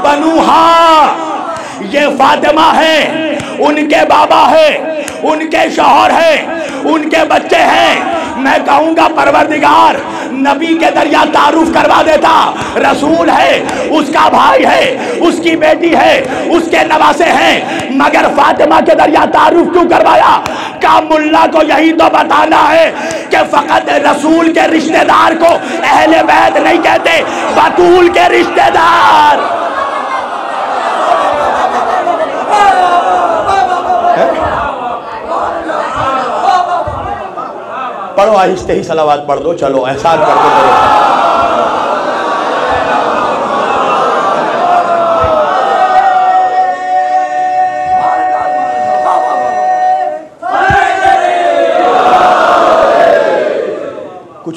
ये फातिमा है, उनके बाबा है, उनके शोहर है, उनके बच्चे हैं। मैं कहूँगा, परवरदिगार, नबी के दरिया तारुफ करवा देता। रसूल है, उसका भाई है, उसकी बेटी है, उसके नवासे हैं। मगर फातिमा के दरिया तारुफ क्यों करवाया? का मुल्ला को यही तो बताना है कि फकत रसूल के रिश्तेदार को अहले बैत नहीं कहते, बतूल के रिश्तेदार। पढ़ो आहिस्ते ही सलावात पढ़ दो चलो, एहसान कर दो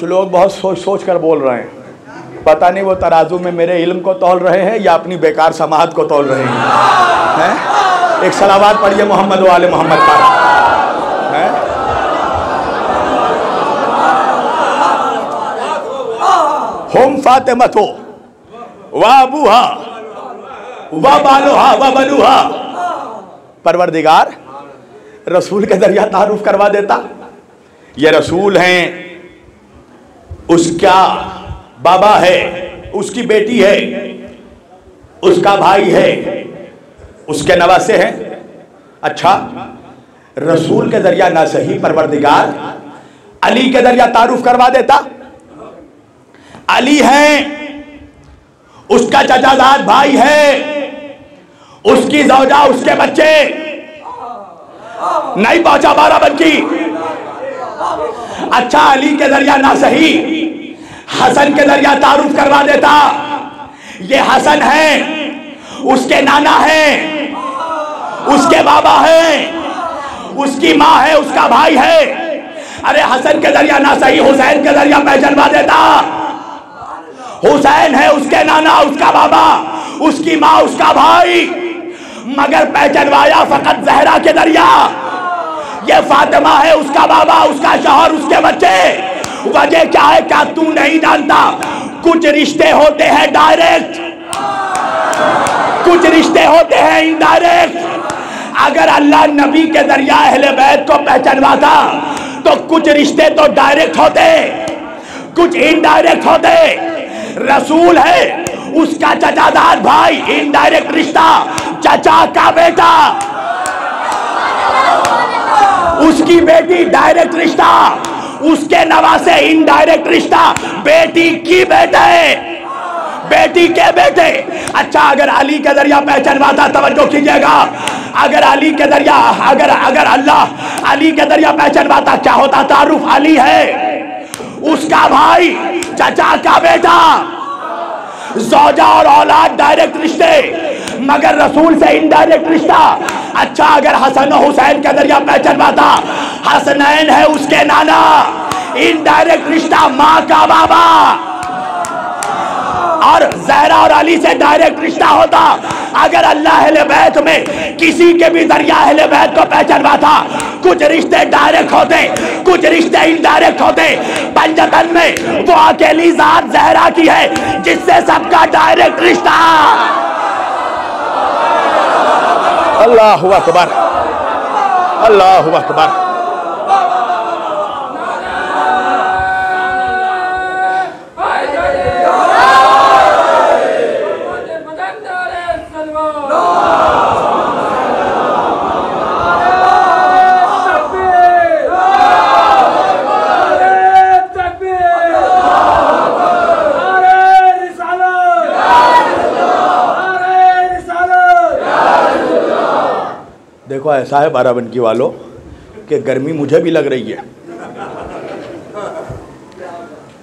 कुछ लोग बहुत सोच सोच कर बोल रहे हैं। पता नहीं वो तराजू में मेरे इल्म को तोल रहे हैं या अपनी बेकार समाज को तोल रहे हैं। है? एक सलावाद पढ़िए मोहम्मद वाले मोहम्मद का। है? होम फातिमतो वाह अबूहा। वाह बालोहा वाह बलूहा। परवरदिगार, रसूल के ज़रिया तारुफ करवा देता। ये रसूल हैं। उसका बाबा है, उसकी बेटी है, उसका भाई है, उसके नवासे हैं। अच्छा रसूल के ज़रिया ना सही, परवरदिगार। अली के ज़रिया तारुफ करवा देता। अली है, उसका चचाजाद भाई है, उसकी जौजा उसके बच्चे। नहीं पहुँचा बाराबंकी। अच्छा अली के ज़रिया ना सही। हसन के ज़रिया तारुफ करवा देता। ये हसन है, उसके नाना है, उसके बाबा है, उसकी माँ है, उसका भाई है। अरे हसन के ज़रिया ना सही, हुसैन के ज़रिया पहचानवा देता। हुसैन है, उसके नाना, उसका बाबा, उसकी माँ, उसका भाई, मगर पहचानवाया फकत जहरा के दरिया। ये फातिमा है, उसका बाबा, उसका शहर, उसके बच्चे। वजह क्या है क्या तू नहीं जानता? कुछ रिश्ते होते हैं डायरेक्ट कुछ रिश्ते होते हैं इनडायरेक्ट अगर अल्लाह नबी के ज़रिया अहले बैत को पहचानवाता तो कुछ रिश्ते तो डायरेक्ट होते, कुछ इनडायरेक्ट होते। रसूल है, उसका चचादार भाई इनडायरेक्ट रिश्ता, चचा का बेटा। उसकी बेटी डायरेक्ट रिश्ता, उसके नवासे इनडायरेक्ट रिश्ता। बेटी की बेटे, बेटी के बेटे। अच्छा अगर अली के ज़रिया पहचानवाता, तवज्जो कीजिएगा। अगर अली के ज़रिया, अगर अगर अल्लाह अली के ज़रिया पहचानवाता, क्या होता? तारुफ अली है। उसका भाई, चचा का बेटा। जौजा और औलाद डायरेक्ट रिश्ते। मगर रसूल से इनडायरेक्ट रिश्ता। अच्छा अगर हसन हुसैन के ज़रिया पहचानवाता हसनैन है उसके नाना। इनडायरेक्ट रिश्ता माँ का बाबा। और जहरा और अली से डायरेक्ट रिश्ता होता। अगर अल्लाह बैत में किसी के भी ज़रिया अहले बैत को पहचानवा था कुछ रिश्ते डायरेक्ट होते, कुछ रिश्ते इनडायरेक्ट होते। पंजतन में वो अकेली जात जहरा की है, जिससे सबका डायरेक्ट रिश्ता। अल्लाह अकबर अल्लाह अकबर देखो, ऐसा है बाराबंकी वालों, कि गर्मी मुझे भी लग रही है।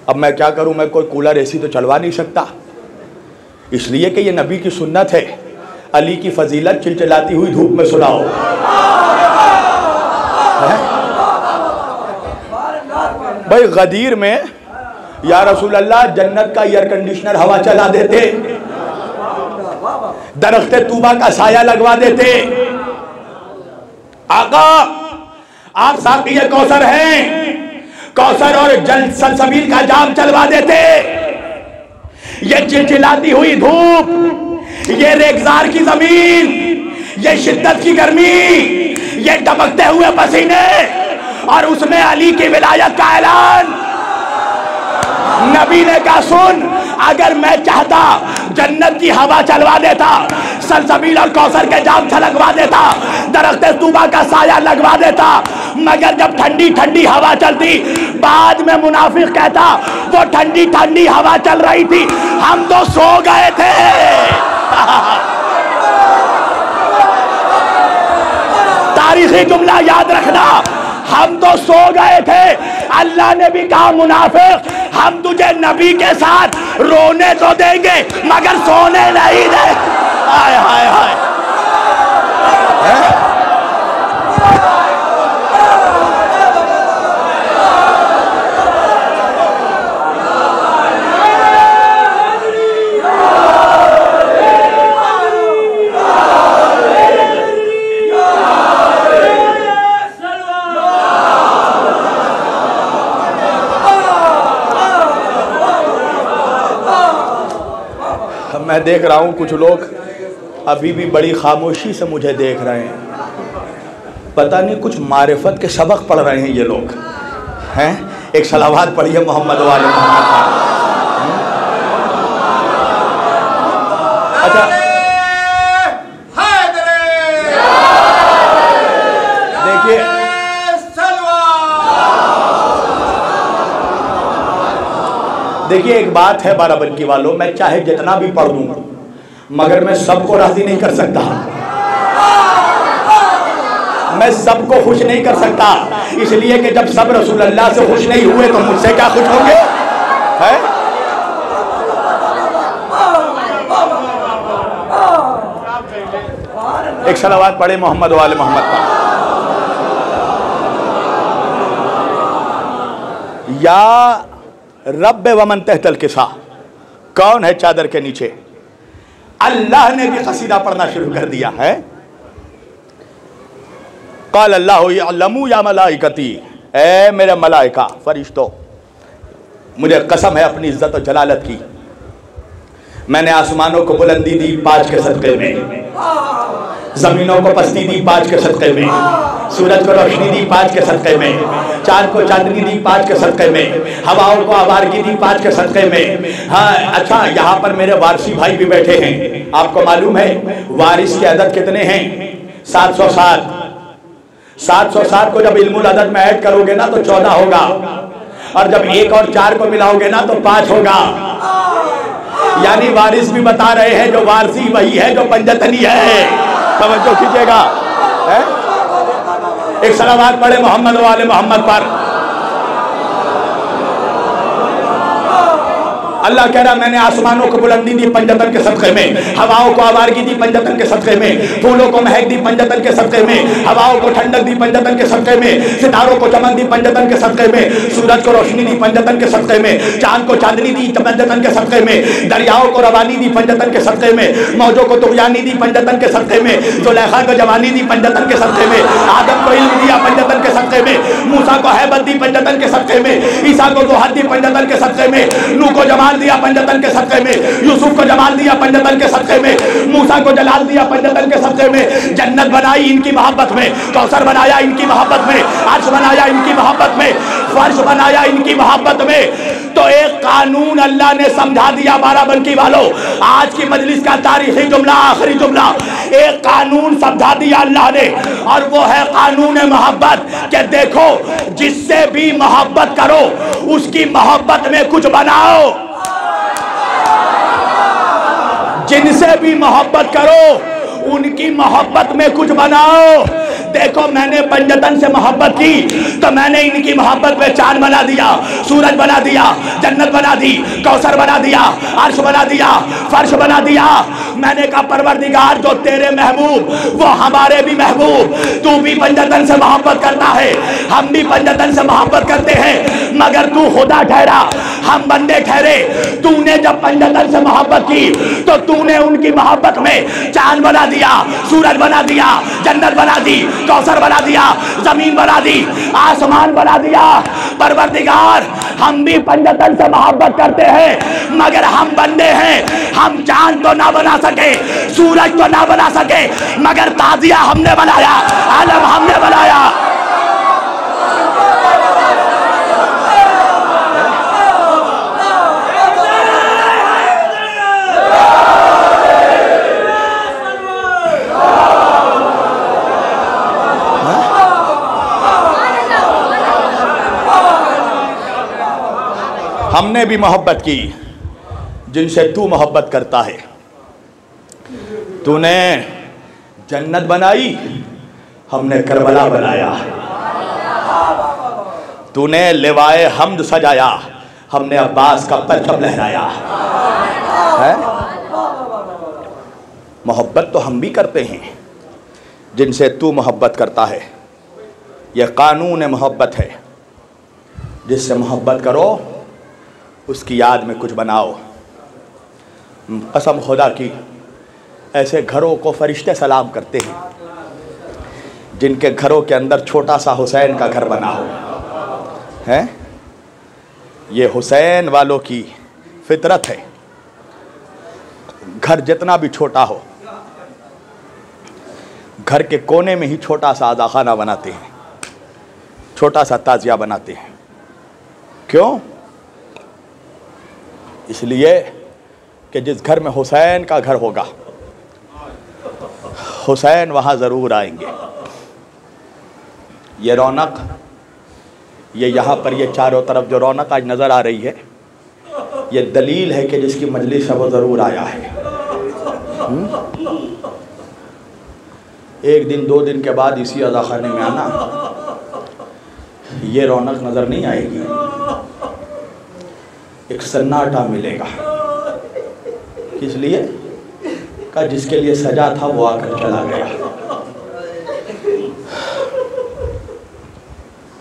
अब मैं क्या करूँ? मैं कोई कूलर एसी तो चलवा नहीं सकता। इसलिए कि ये नबी की सुन्नत है। अली की फजीलत चिलचिलाती हुई धूप में सुनाओ? भाई, गदीर में, या रसूल अल्लाह जन्नत का एयर कंडीशनर हवा चला देते। दरख्त तूबा का साया लगवा देते। आका आप साथी कौसर हैं। कौसर और जल सलसबील का जाम चलवा देते। ये चिलचिलाती हुई धूप, ये रेगजार की ज़मीन, ये शिद्दत की गर्मी, ये टपकते हुए पसीने और उसमें अली की विलायत का ऐलान। नबी ने कहा, सुन अगर मैं चाहता, जन्नत की हवा चलवा देता सलसबील और कौसर के जाम छलकवा देता, दरख्त तूबा का साया लगवा देता, मगर जब ठंडी ठंडी हवा चलती, बाद में मुनाफिक कहता, वो ठंडी ठंडी हवा चल रही थी, हम तो सो गए थे। तारीखी जुमला याद रखना, हम तो सो गए थे। अल्लाह ने भी कहा, मुनाफिक हम तुझे नबी के साथ रोने तो देंगे, मगर सोने नहीं दे। हाय हाय हाय। मैं देख रहा हूँ कुछ लोग अभी भी बड़ी खामोशी से मुझे देख रहे हैं। पता नहीं कुछ मारफत के सबक पढ़ रहे हैं ये लोग। हैं? एक सलावाद पढ़ी है मोहम्मद वाले मोहम्मद अच्छा देखिए, एक बात है बाराबंकी वालों, मैं चाहे जितना भी पढ़ दूँ, मगर मैं सबको राज़ी नहीं कर सकता। मैं सबको खुश नहीं कर सकता। इसलिए कि जब सब रसूल अल्लाह से खुश नहीं हुए तो मुझसे क्या खुश होंगे? है? एक सलावाद पढ़े मोहम्मद वाले मोहम्मद का। या रब वमन तहतल के साथ। कौन है चादर के नीचे? अल्लाह ने भी कसीदा पढ़ना शुरू कर दिया है। कल अल्लाह या मलाइकती। ए मेरे मलाइका, फरिश्तो, मुझे कसम है अपनी इज़्ज़त और जलालत की। मैंने आसमानों को बुलंदी दी पाँच के सदक़े में। जमीनों को पस्ती दी पाँच के सदक़े में, सूरज को रोशनी दी पाँच के सदक़े में, चाँद को चांदनी दी पाँच के सदक़े में, हवाओं को आवारगी दी पाँच के सदक़े में। हाँ अच्छा यहाँ पर मेरे वारसी भाई भी बैठे हैं। आपको मालूम है, वारिस के अदद कितने हैं? सात सौ सात। सात सौ सात को जब इल्मुल अदद में ऐड करोगे ना तो चौदह होगा। और जब एक और चार को मिलाओगे ना तो पाँच होगा। यानी वारिस भी बता रहे हैं, जो वारसी वही है, जो पंजतनी है। तवज्जो कीजिएगा एक सलावाद पढ़े मोहम्मद वाले मोहम्मद पर। अल्लाह कह रहा मैंने आसमानों को बुलंदी दी पंजतन के सदक़े में हवाओं को आवारगी दी पंजतन के सदक़े में फूलों को महक दी पंजतन के सदक़े में हवाओं को ठंडक दी पंजतन के सदक़े में सितारों को चमक दी पंजतन के सदक़े में सूरज को रोशनी दी पंजतन के सदक़े में चाँद को चांदनी दी पंजतन के सदक़े में दरियाओं को रवानी दी पंजतन के सदक़े में मौजों को तुगयानी दी पंजतन के सदक़े में जुलेखा को जवानी दी पंजतन के सदक़े में आदम को इल्म दिया पंजतन के सदक़े में मूसा को हैबत दी पंजतन के सदक़े में ईसा को दोहद दी पंजतन के सदक़े में नू को जमाल दिया पंजतन के सदक़े में। यूसुफ को जमाल दिया पंजतन के सदक़े में। मूसा को जलाल दिया पंजतन के सदक़े में। जन्नत बनाई इनकी मोहब्बत में। कौसर बनाया इनकी मोहब्बत में। अर्श बनाया इनकी मोहब्बत में। फर्श बनाया इनकी मोहब्बत में। तो एक कानून अल्लाह ने समझा दिया बाराबंकी वालों। आज की मजलिस का तारीखी जुमला, आखिरी जुमला। एक कानून समझा दिया अल्लाह ने। और वो है कानून मोहब्बत के देखो, जिससे भी मोहब्बत करो, उसकी मोहब्बत में कुछ बनाओ। जिनसे भी मोहब्बत करो उनकी मोहब्बत में कुछ बनाओ। देखो, मैंने पंजतन से मोहब्बत की। तो मैंने इनकी मोहब्बत में चाँद बना दिया, सूरज बना दिया, जन्नत बना दी, कौसर बना दिया, अर्श बना दिया, फर्श बना दिया। मैंने कहा, परवरदिगार, जो तेरे महबूब, वो हमारे भी महबूब। तू भी पंजतन से मोहब्बत करता है, हम भी पंजतन से मोहब्बत करते हैं। मगर तू खुदा ठहरा, हम बंदे ठहरे। तूने जब पंजतन से मोहब्बत की तो तूने उनकी मोहब्बत में चाँद बना दिया, सूरज बना दिया, जन्नत बना दी। कौसर बना दिया, ज़मीन बना दी, आसमान बना दिया। परवरदिगार, हम भी पंजतन से मोहब्बत करते हैं, मगर हम बंदे हैं, हम चाँद तो ना बना सके, सूरज तो ना बना सके, मगर ताजिया हमने बनाया, आलम हमने बनाया। हमने भी मोहब्बत की, जिनसे तू मोहब्बत करता है। तूने जन्नत बनाई, हमने करबला बनाया। तूने लेवाए हमद सजाया, हमने अब्बास का परचम लहराया। है? मोहब्बत तो हम भी करते हैं, जिनसे तू मोहब्बत करता है। यह कानून मोहब्बत है, जिससे मोहब्बत करो उसकी याद में कुछ बनाओ। कसम खुदा की, ऐसे घरों को फरिश्ते सलाम करते हैं, जिनके घरों के अंदर छोटा सा हुसैन का घर बना हो। हैं? ये हुसैन वालों की फितरत है। घर जितना भी छोटा हो, घर के कोने में ही छोटा सा आधा खाना बनाते हैं छोटा सा ताजिया बनाते हैं। क्यों? इसलिए कि जिस घर में हुसैन का घर होगा, हुसैन वहाँ ज़रूर आएँगे। ये रौनक, ये यहाँ पर ये चारों तरफ़ जो रौनक आज नज़र आ रही है, ये दलील है कि जिसकी मजलिस है वो ज़रूर आया है। हुँ? एक दिन, दो दिन के बाद इसी अदा खाने में आना, ये रौनक नज़र नहीं आएगी। एक सन्नाटा मिलेगा। किस लिए? का जिसके लिए सजा था, वो आकर चला गया।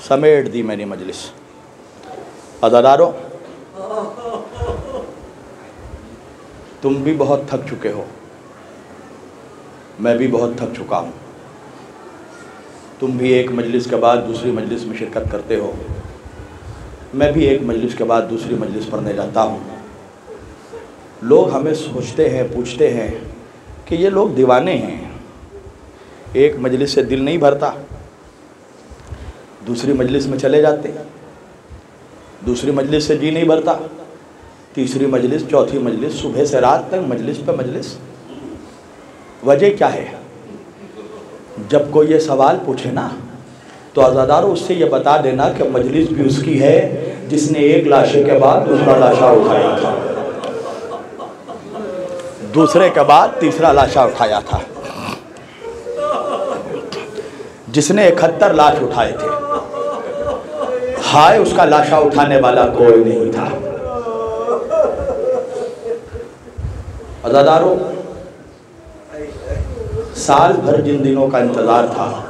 समेट दी मेरी मजलिस। अदादारों, तुम भी बहुत थक चुके हो। मैं भी बहुत थक चुका हूँ। तुम भी एक मजलिस के बाद दूसरी मजलिस में शिरकत करते हो। मैं भी एक मजलिस के बाद दूसरी मजलिस पढ़ने जाता हूँ। लोग हमें सोचते हैं, पूछते हैं कि ये लोग दीवाने हैं। एक मजलिस से दिल नहीं भरता। दूसरी मजलिस में चले जाते। दूसरी मजलिस से जी नहीं भरता। तीसरी मजलिस, चौथी मजलिस, सुबह से रात तक मजलिस पे मजलिस। वजह क्या है? जब कोई ये सवाल पूछे ना तो आज़ादारों, उससे ये बता देना कि मजलिस भी उसकी है, जिसने एक लाशे के बाद दूसरा लाशा उठाया था। दूसरे के बाद तीसरा लाशा उठाया था। जिसने इकहत्तर लाश उठाए थे। हाय, उसका लाशा उठाने वाला कोई नहीं था। अदादारों साल भर जिन दिनों का इंतज़ार था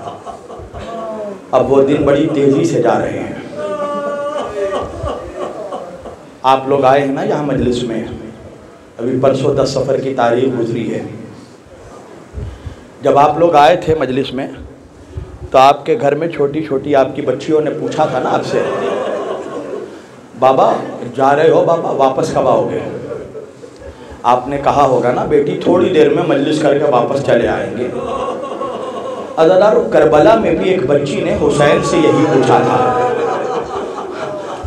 अब वो दिन बड़ी तेज़ी से जा रहे हैं। आप लोग आए हैं ना यहाँ मजलिस में? अभी परसों दस सफ़र की तारीख गुजरी है। जब आप लोग आए थे मजलिस में तो आपके घर में छोटी छोटी आपकी बच्चियों ने पूछा था ना आपसे, बाबा, जा रहे हो बाबा? वापस कब आओगे? आपने कहा होगा ना, बेटी, थोड़ी देर में मजलिस करके वापस चले आएँगे। अदादार करबला में भी एक बच्ची ने हुसैन से यही पूछा था,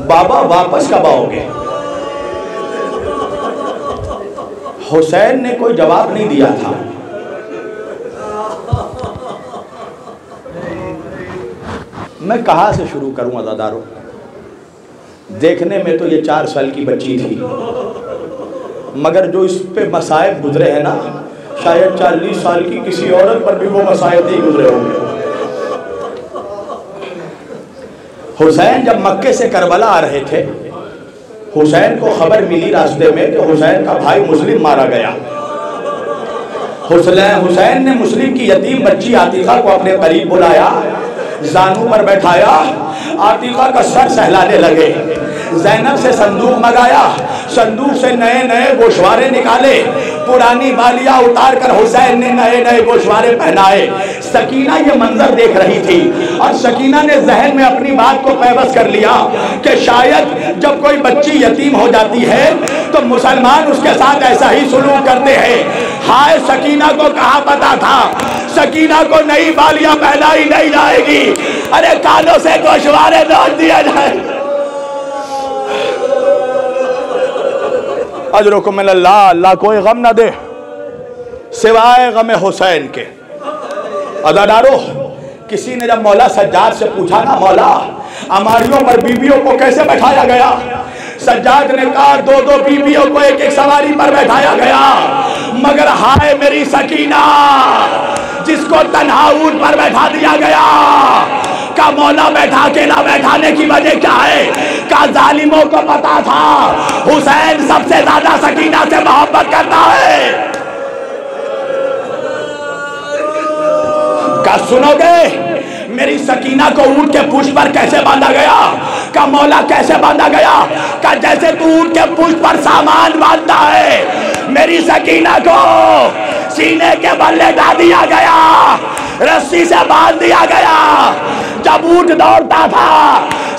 बाबा वापस कब आओगे? हुसैन ने कोई जवाब नहीं दिया था। मैं कहाँ से शुरू करूँ अदादारों? देखने में तो ये चार साल की बच्ची थी, मगर जो इस पे मसायब गुजरे हैं ना शायद चालीस साल की किसी औरत पर भी वो मसायब नहीं गुजरे होंगे। हुसैन जब मक्के से करबला आ रहे थे, हुसैन को खबर मिली रास्ते में कि हुसैन का भाई मुस्लिम मारा गया। हुसैन ने मुस्लिम की यतीम बच्ची आतिका को अपने करीब बुलाया, जानू पर बैठाया, आतिका का सर सहलाने लगे। जैनब से संदूक मंगाया, संदूक से नए नए गोशवारे निकाले पुरानी बालियाँ उतार कर हुसैन ने नए नए गोशवारे पहनाए। सकीना ये मंजर देख रही थी और सकीना ने जहन में अपनी बात को पैबस कर लिया कि शायद जब कोई बच्ची यतीम हो जाती है तो मुसलमान उसके साथ ऐसा ही सुलूक करते हैं। हाय, सकीना को कहा पता था? सकीना को नई बालियाँ पहनाई नहीं जाएगी। अरे कानों से गोशवारे लौट दिया जाए। अजरकुम अल्लाह अल्लाह कोई गम ना दे। सिवाय गम हुसैन के। अदादारो किसी ने जब मौला सज्जाद से पूछा, ना मौला हमारियों पर बीबियों को कैसे बैठाया गया? सज्जाद ने कहा, दो दो बीबियों को एक एक सवारी पर बैठाया गया। मगर हाय मेरी सकीना, जिसको तनहा ऊँट पर बैठा दिया गया, का मौला बैठा के ना बैठाने की वजह क्या है? का जालिमों को पता था। हुसैन सबसे ज़्यादा सकीना से मोहब्बत करता है। का सुनोगे? मेरी सकीना को ऊँट के पुष्प पर कैसे बांधा गया? का मौला, कैसे बांधा गया? का जैसे तू ऊँट के पुष्प पर सामान बांधता है, मेरी सकीना को सीने के बल लेटा दिया गया, रस्सी से बाँध दिया गया। जब ऊँट दौड़ता था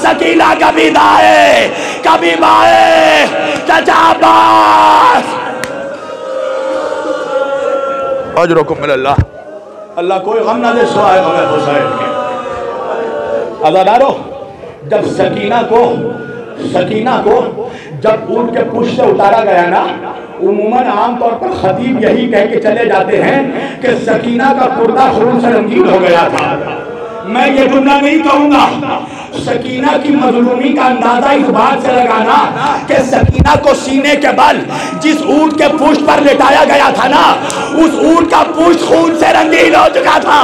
सकीना कभी दाए कभी बाए चचा बास अजरकुम अल्लाह। अल्लाह कोई गम ना दे सुहा गम हुसैन के। अदादारो जब सकीना को सकीना को जब ऊँट के पुष्ट से उतारा गया ना उमूमन आमतौर पर खतीब यही कह के चले जाते हैं कि सकीना का कुर्ता खून से रंगीन हो गया था। मैं ये जुमला नहीं कहूँगा। सकीना की मजलूमी का अंदाज़ा इस बात से लगाना कि सकीना को सीने के बल जिस ऊँट के पुष्ट पर लेटाया गया था ना, उस ऊँट का पुष्ट खून से रंगीन हो चुका था।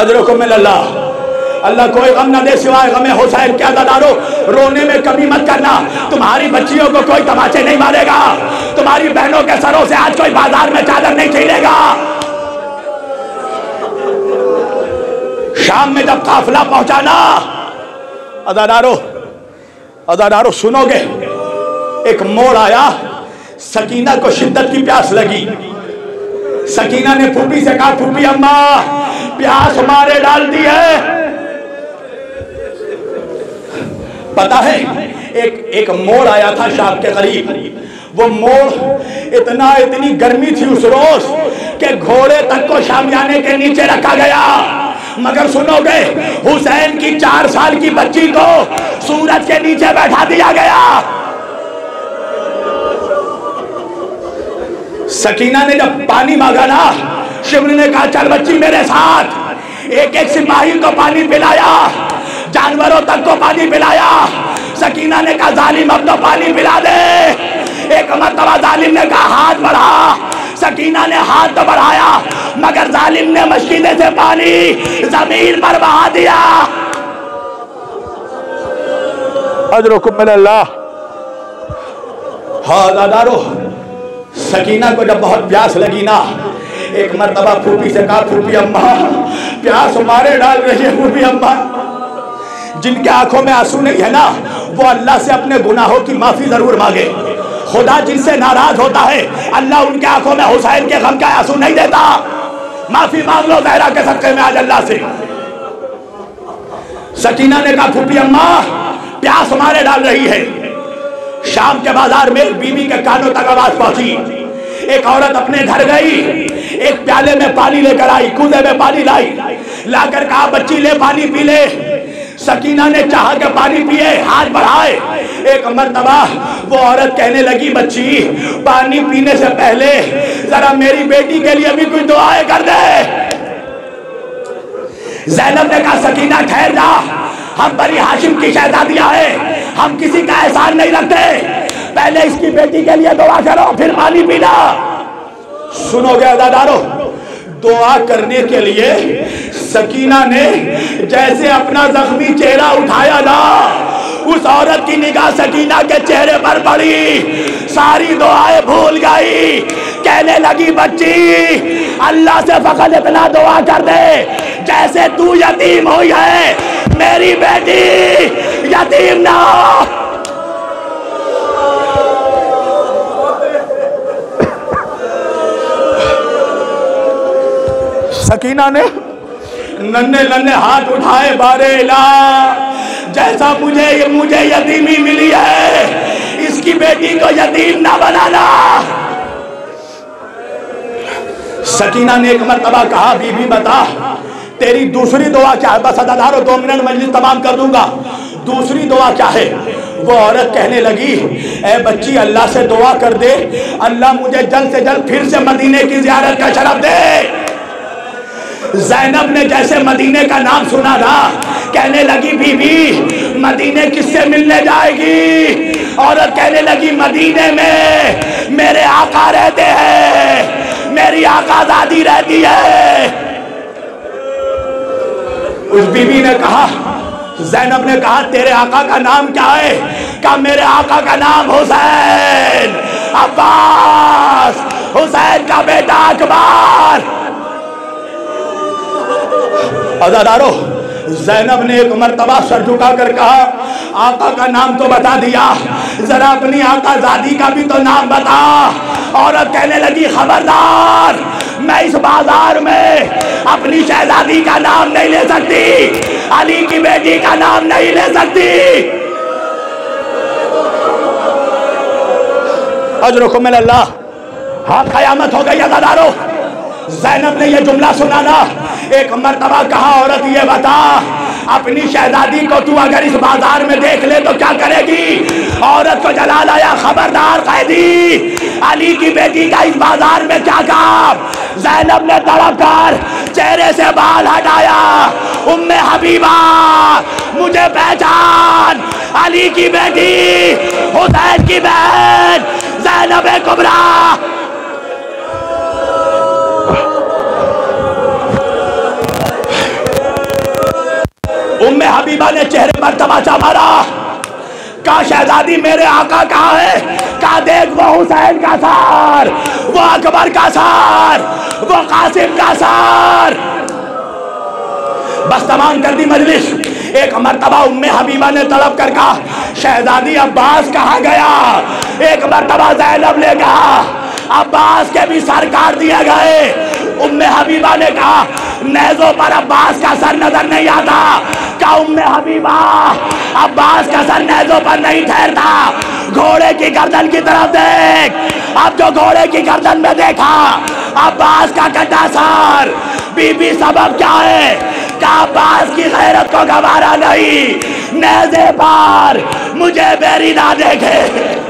अजरको मिल अल्लाह। अल्लाह कोई गम ना दे सिवाय गमे हुसैन क्या दादारो रोने में कभी मत करना। तुम्हारी बच्चियों को कोई तमाचे नहीं मारेगा। तुम्हारी बहनों के सरों से आज कोई बाज़ार में चादर नहीं छीनेगा। शाम में जब काफिला पहुंचाना। अदादारो अदादारो, सुनोगे? एक मोड़ आया, सकीना को शिद्दत की प्यास लगी। सकीना ने फूफी से कहा, फूफी अम्मा, प्यास मारे डाल दी है। पता है, एक एक मोड़ आया था शाम के करीब। वो मोड़ इतना, इतनी गर्मी थी उस रोज, के घोड़े तक को शामियाने के नीचे रखा गया। मगर सुनोगे, हुसैन की चार साल की बच्ची को सूरज के नीचे बैठा दिया गया। सकीना ने जब पानी मांगा ना शिवने ने कहा, चल बच्ची मेरे साथ। एक एक सिपाही को पानी पिलाया, जानवरों तक को पानी पिलाया। सकीना ने कहा, जालिम, अब तो पानी पिला दे। एक मरतबा जालिम ने कहा, हाथ बढ़ा। सकीना ने हाथ तो बढ़ाया मगर जालिम ने मशीने से पानी ज़मीन पर बहा दिया। हाँ दादारो सकीना को जब बहुत प्यास लगी ना एक मरतबा फूफी से कहा फूफी अम्मा प्यास मारे डाल रही है फूफी अम्मा। जिनके आँखों में आँसू नहीं है ना वो अल्लाह से अपने गुनाहों की माफ़ी ज़रूर मांगे। खुदा जिनसे नाराज़ होता है, अल्लाह उनके आँखों में हुसैन के गम का आँसू नहीं देता। माफ़ी मांग लो जहरा के सदके में आज अल्लाह से। सकीना ने कहा, फूफी अम्मा, प्यास मारे डाल रही है। शाम के बाज़ार में एक बीवी के कानों तक आवाज़ पहुँची। एक औरत अपने घर गई, एक प्याले में पानी लेकर आई, कूदे में पानी लाई। लाकर कहा, बच्ची ले पानी पी ले। सकीना ने चाह के पानी पिए, हाथ बढ़ाए। एक मरतबा, वो औरत कहने लगी, बच्ची, पानी पीने से पहले जरा मेरी बेटी के लिए भी कुछ दुआएँ कर दे। जैनब ने कहा, सकीना, ठहर जा। हम बड़ी हाशिम की शहजादियाँ है हम किसी का एहसान नहीं रखते। पहले इसकी बेटी के लिए दुआ करो, फिर पानी पीना। सुनोगे अदादारो दुआ करने के लिए सकीना ने जैसे अपना जख्मी चेहरा उठाया ना, उस औरत की निगाह सकीना के चेहरे पर पड़ी। सारी दुआएँ भूल गई। कहने लगी, बच्ची, अल्लाह से फकत इतना दुआ कर दे, जैसे तू यतीम हुई है, मेरी बेटी यतीम ना हो। सकीना ने, नन्हे नन्हे हाथ उठाए बारे ला, जैसा मुझे मुझे यतीमी मिली है, इसकी बेटी को यतीम ना बनाना। सकीना ने एक मरतबा कहा, बीबी बता, तेरी दूसरी दुआ क्या है? बस अदादारो, दो मिनट मजलिस तमाम कर दूँगा। दूसरी दुआ क्या है? वो औरत कहने लगी, ए बच्ची, अल्लाह से दुआ कर दे। अल्लाह मुझे जल्द से जल्द फिर से मदीने की जियारत का शरफ दे। जैनब ने जैसे मदीने का नाम सुना था, कहने लगी, बीबी, मदीने किससे मिलने जाएगी? औरत कहने लगी, मदीने में मेरे आका रहते हैं, मेरी आका दादी रहती है। उस बीबी ने कहा, जैनब ने कहा, तेरे आका का नाम क्या है? क्या मेरे आका का नाम हुसैन, अब्बास, हुसैन का बेटा अकबर। अजादारो जैनब ने एक मरतबा सर झुका कर कहा, आका का नाम तो बता दिया, जरा अपनी आका जादी का भी तो नाम बता। औरत कहने लगी, खबरदार, मैं इस बाज़ार में अपनी शहजादी का नाम नहीं ले सकती, अली की बेटी का नाम नहीं ले सकती। अजरकुम अल्लाह हाँ कयामत हो गई अदादारो। जैनब ने यह जुमला सुना ना एक मरतबा कहा, औरत ये बता, अपनी शहजादी को तू अगर इस बाज़ार में देख ले तो क्या करेगी? औरत को जला लाया खबरदार कैदी। अली की बेटी का इस बाज़ार में क्या काम? जैनब ने तड़प कर चेहरे से बाल हटाया। उम्मे हबीबा, मुझे पहचान। अली की बेटी, हुसैन की बहन, जैनब कुबरा। हबीबा ने चेहरे पर तमाचा मारा। का शहजादी मेरे आका कहा है? का देख वो हुसैन का सार, वो अकबर का सार, वो कासिम का सार। बस तमाम कर दी मजलिस। एक मरतबा उम्मे हबीबा ने तड़प कर कहा, शहजादी अब्बास कहा गया? एक मरतबा जैनब ने कहा, अब्बास के भी सर काट दिए गए। उम्मे हबीबा ने कहा, नेजों पर अब्बास का सर नज़र नहीं आता। का उम्मे हबीबा, अब्बास का सर नेजों पर नहीं ठहरता। घोड़े की गर्दन की तरफ़ देख। अब जो घोड़े की गर्दन में देखा, अब्बास का कटा सर। बीबी, सबब क्या है? क्या अब्बास की गैरत को गवारा नहीं। नेजे पर मुझे बेरी ना देखे।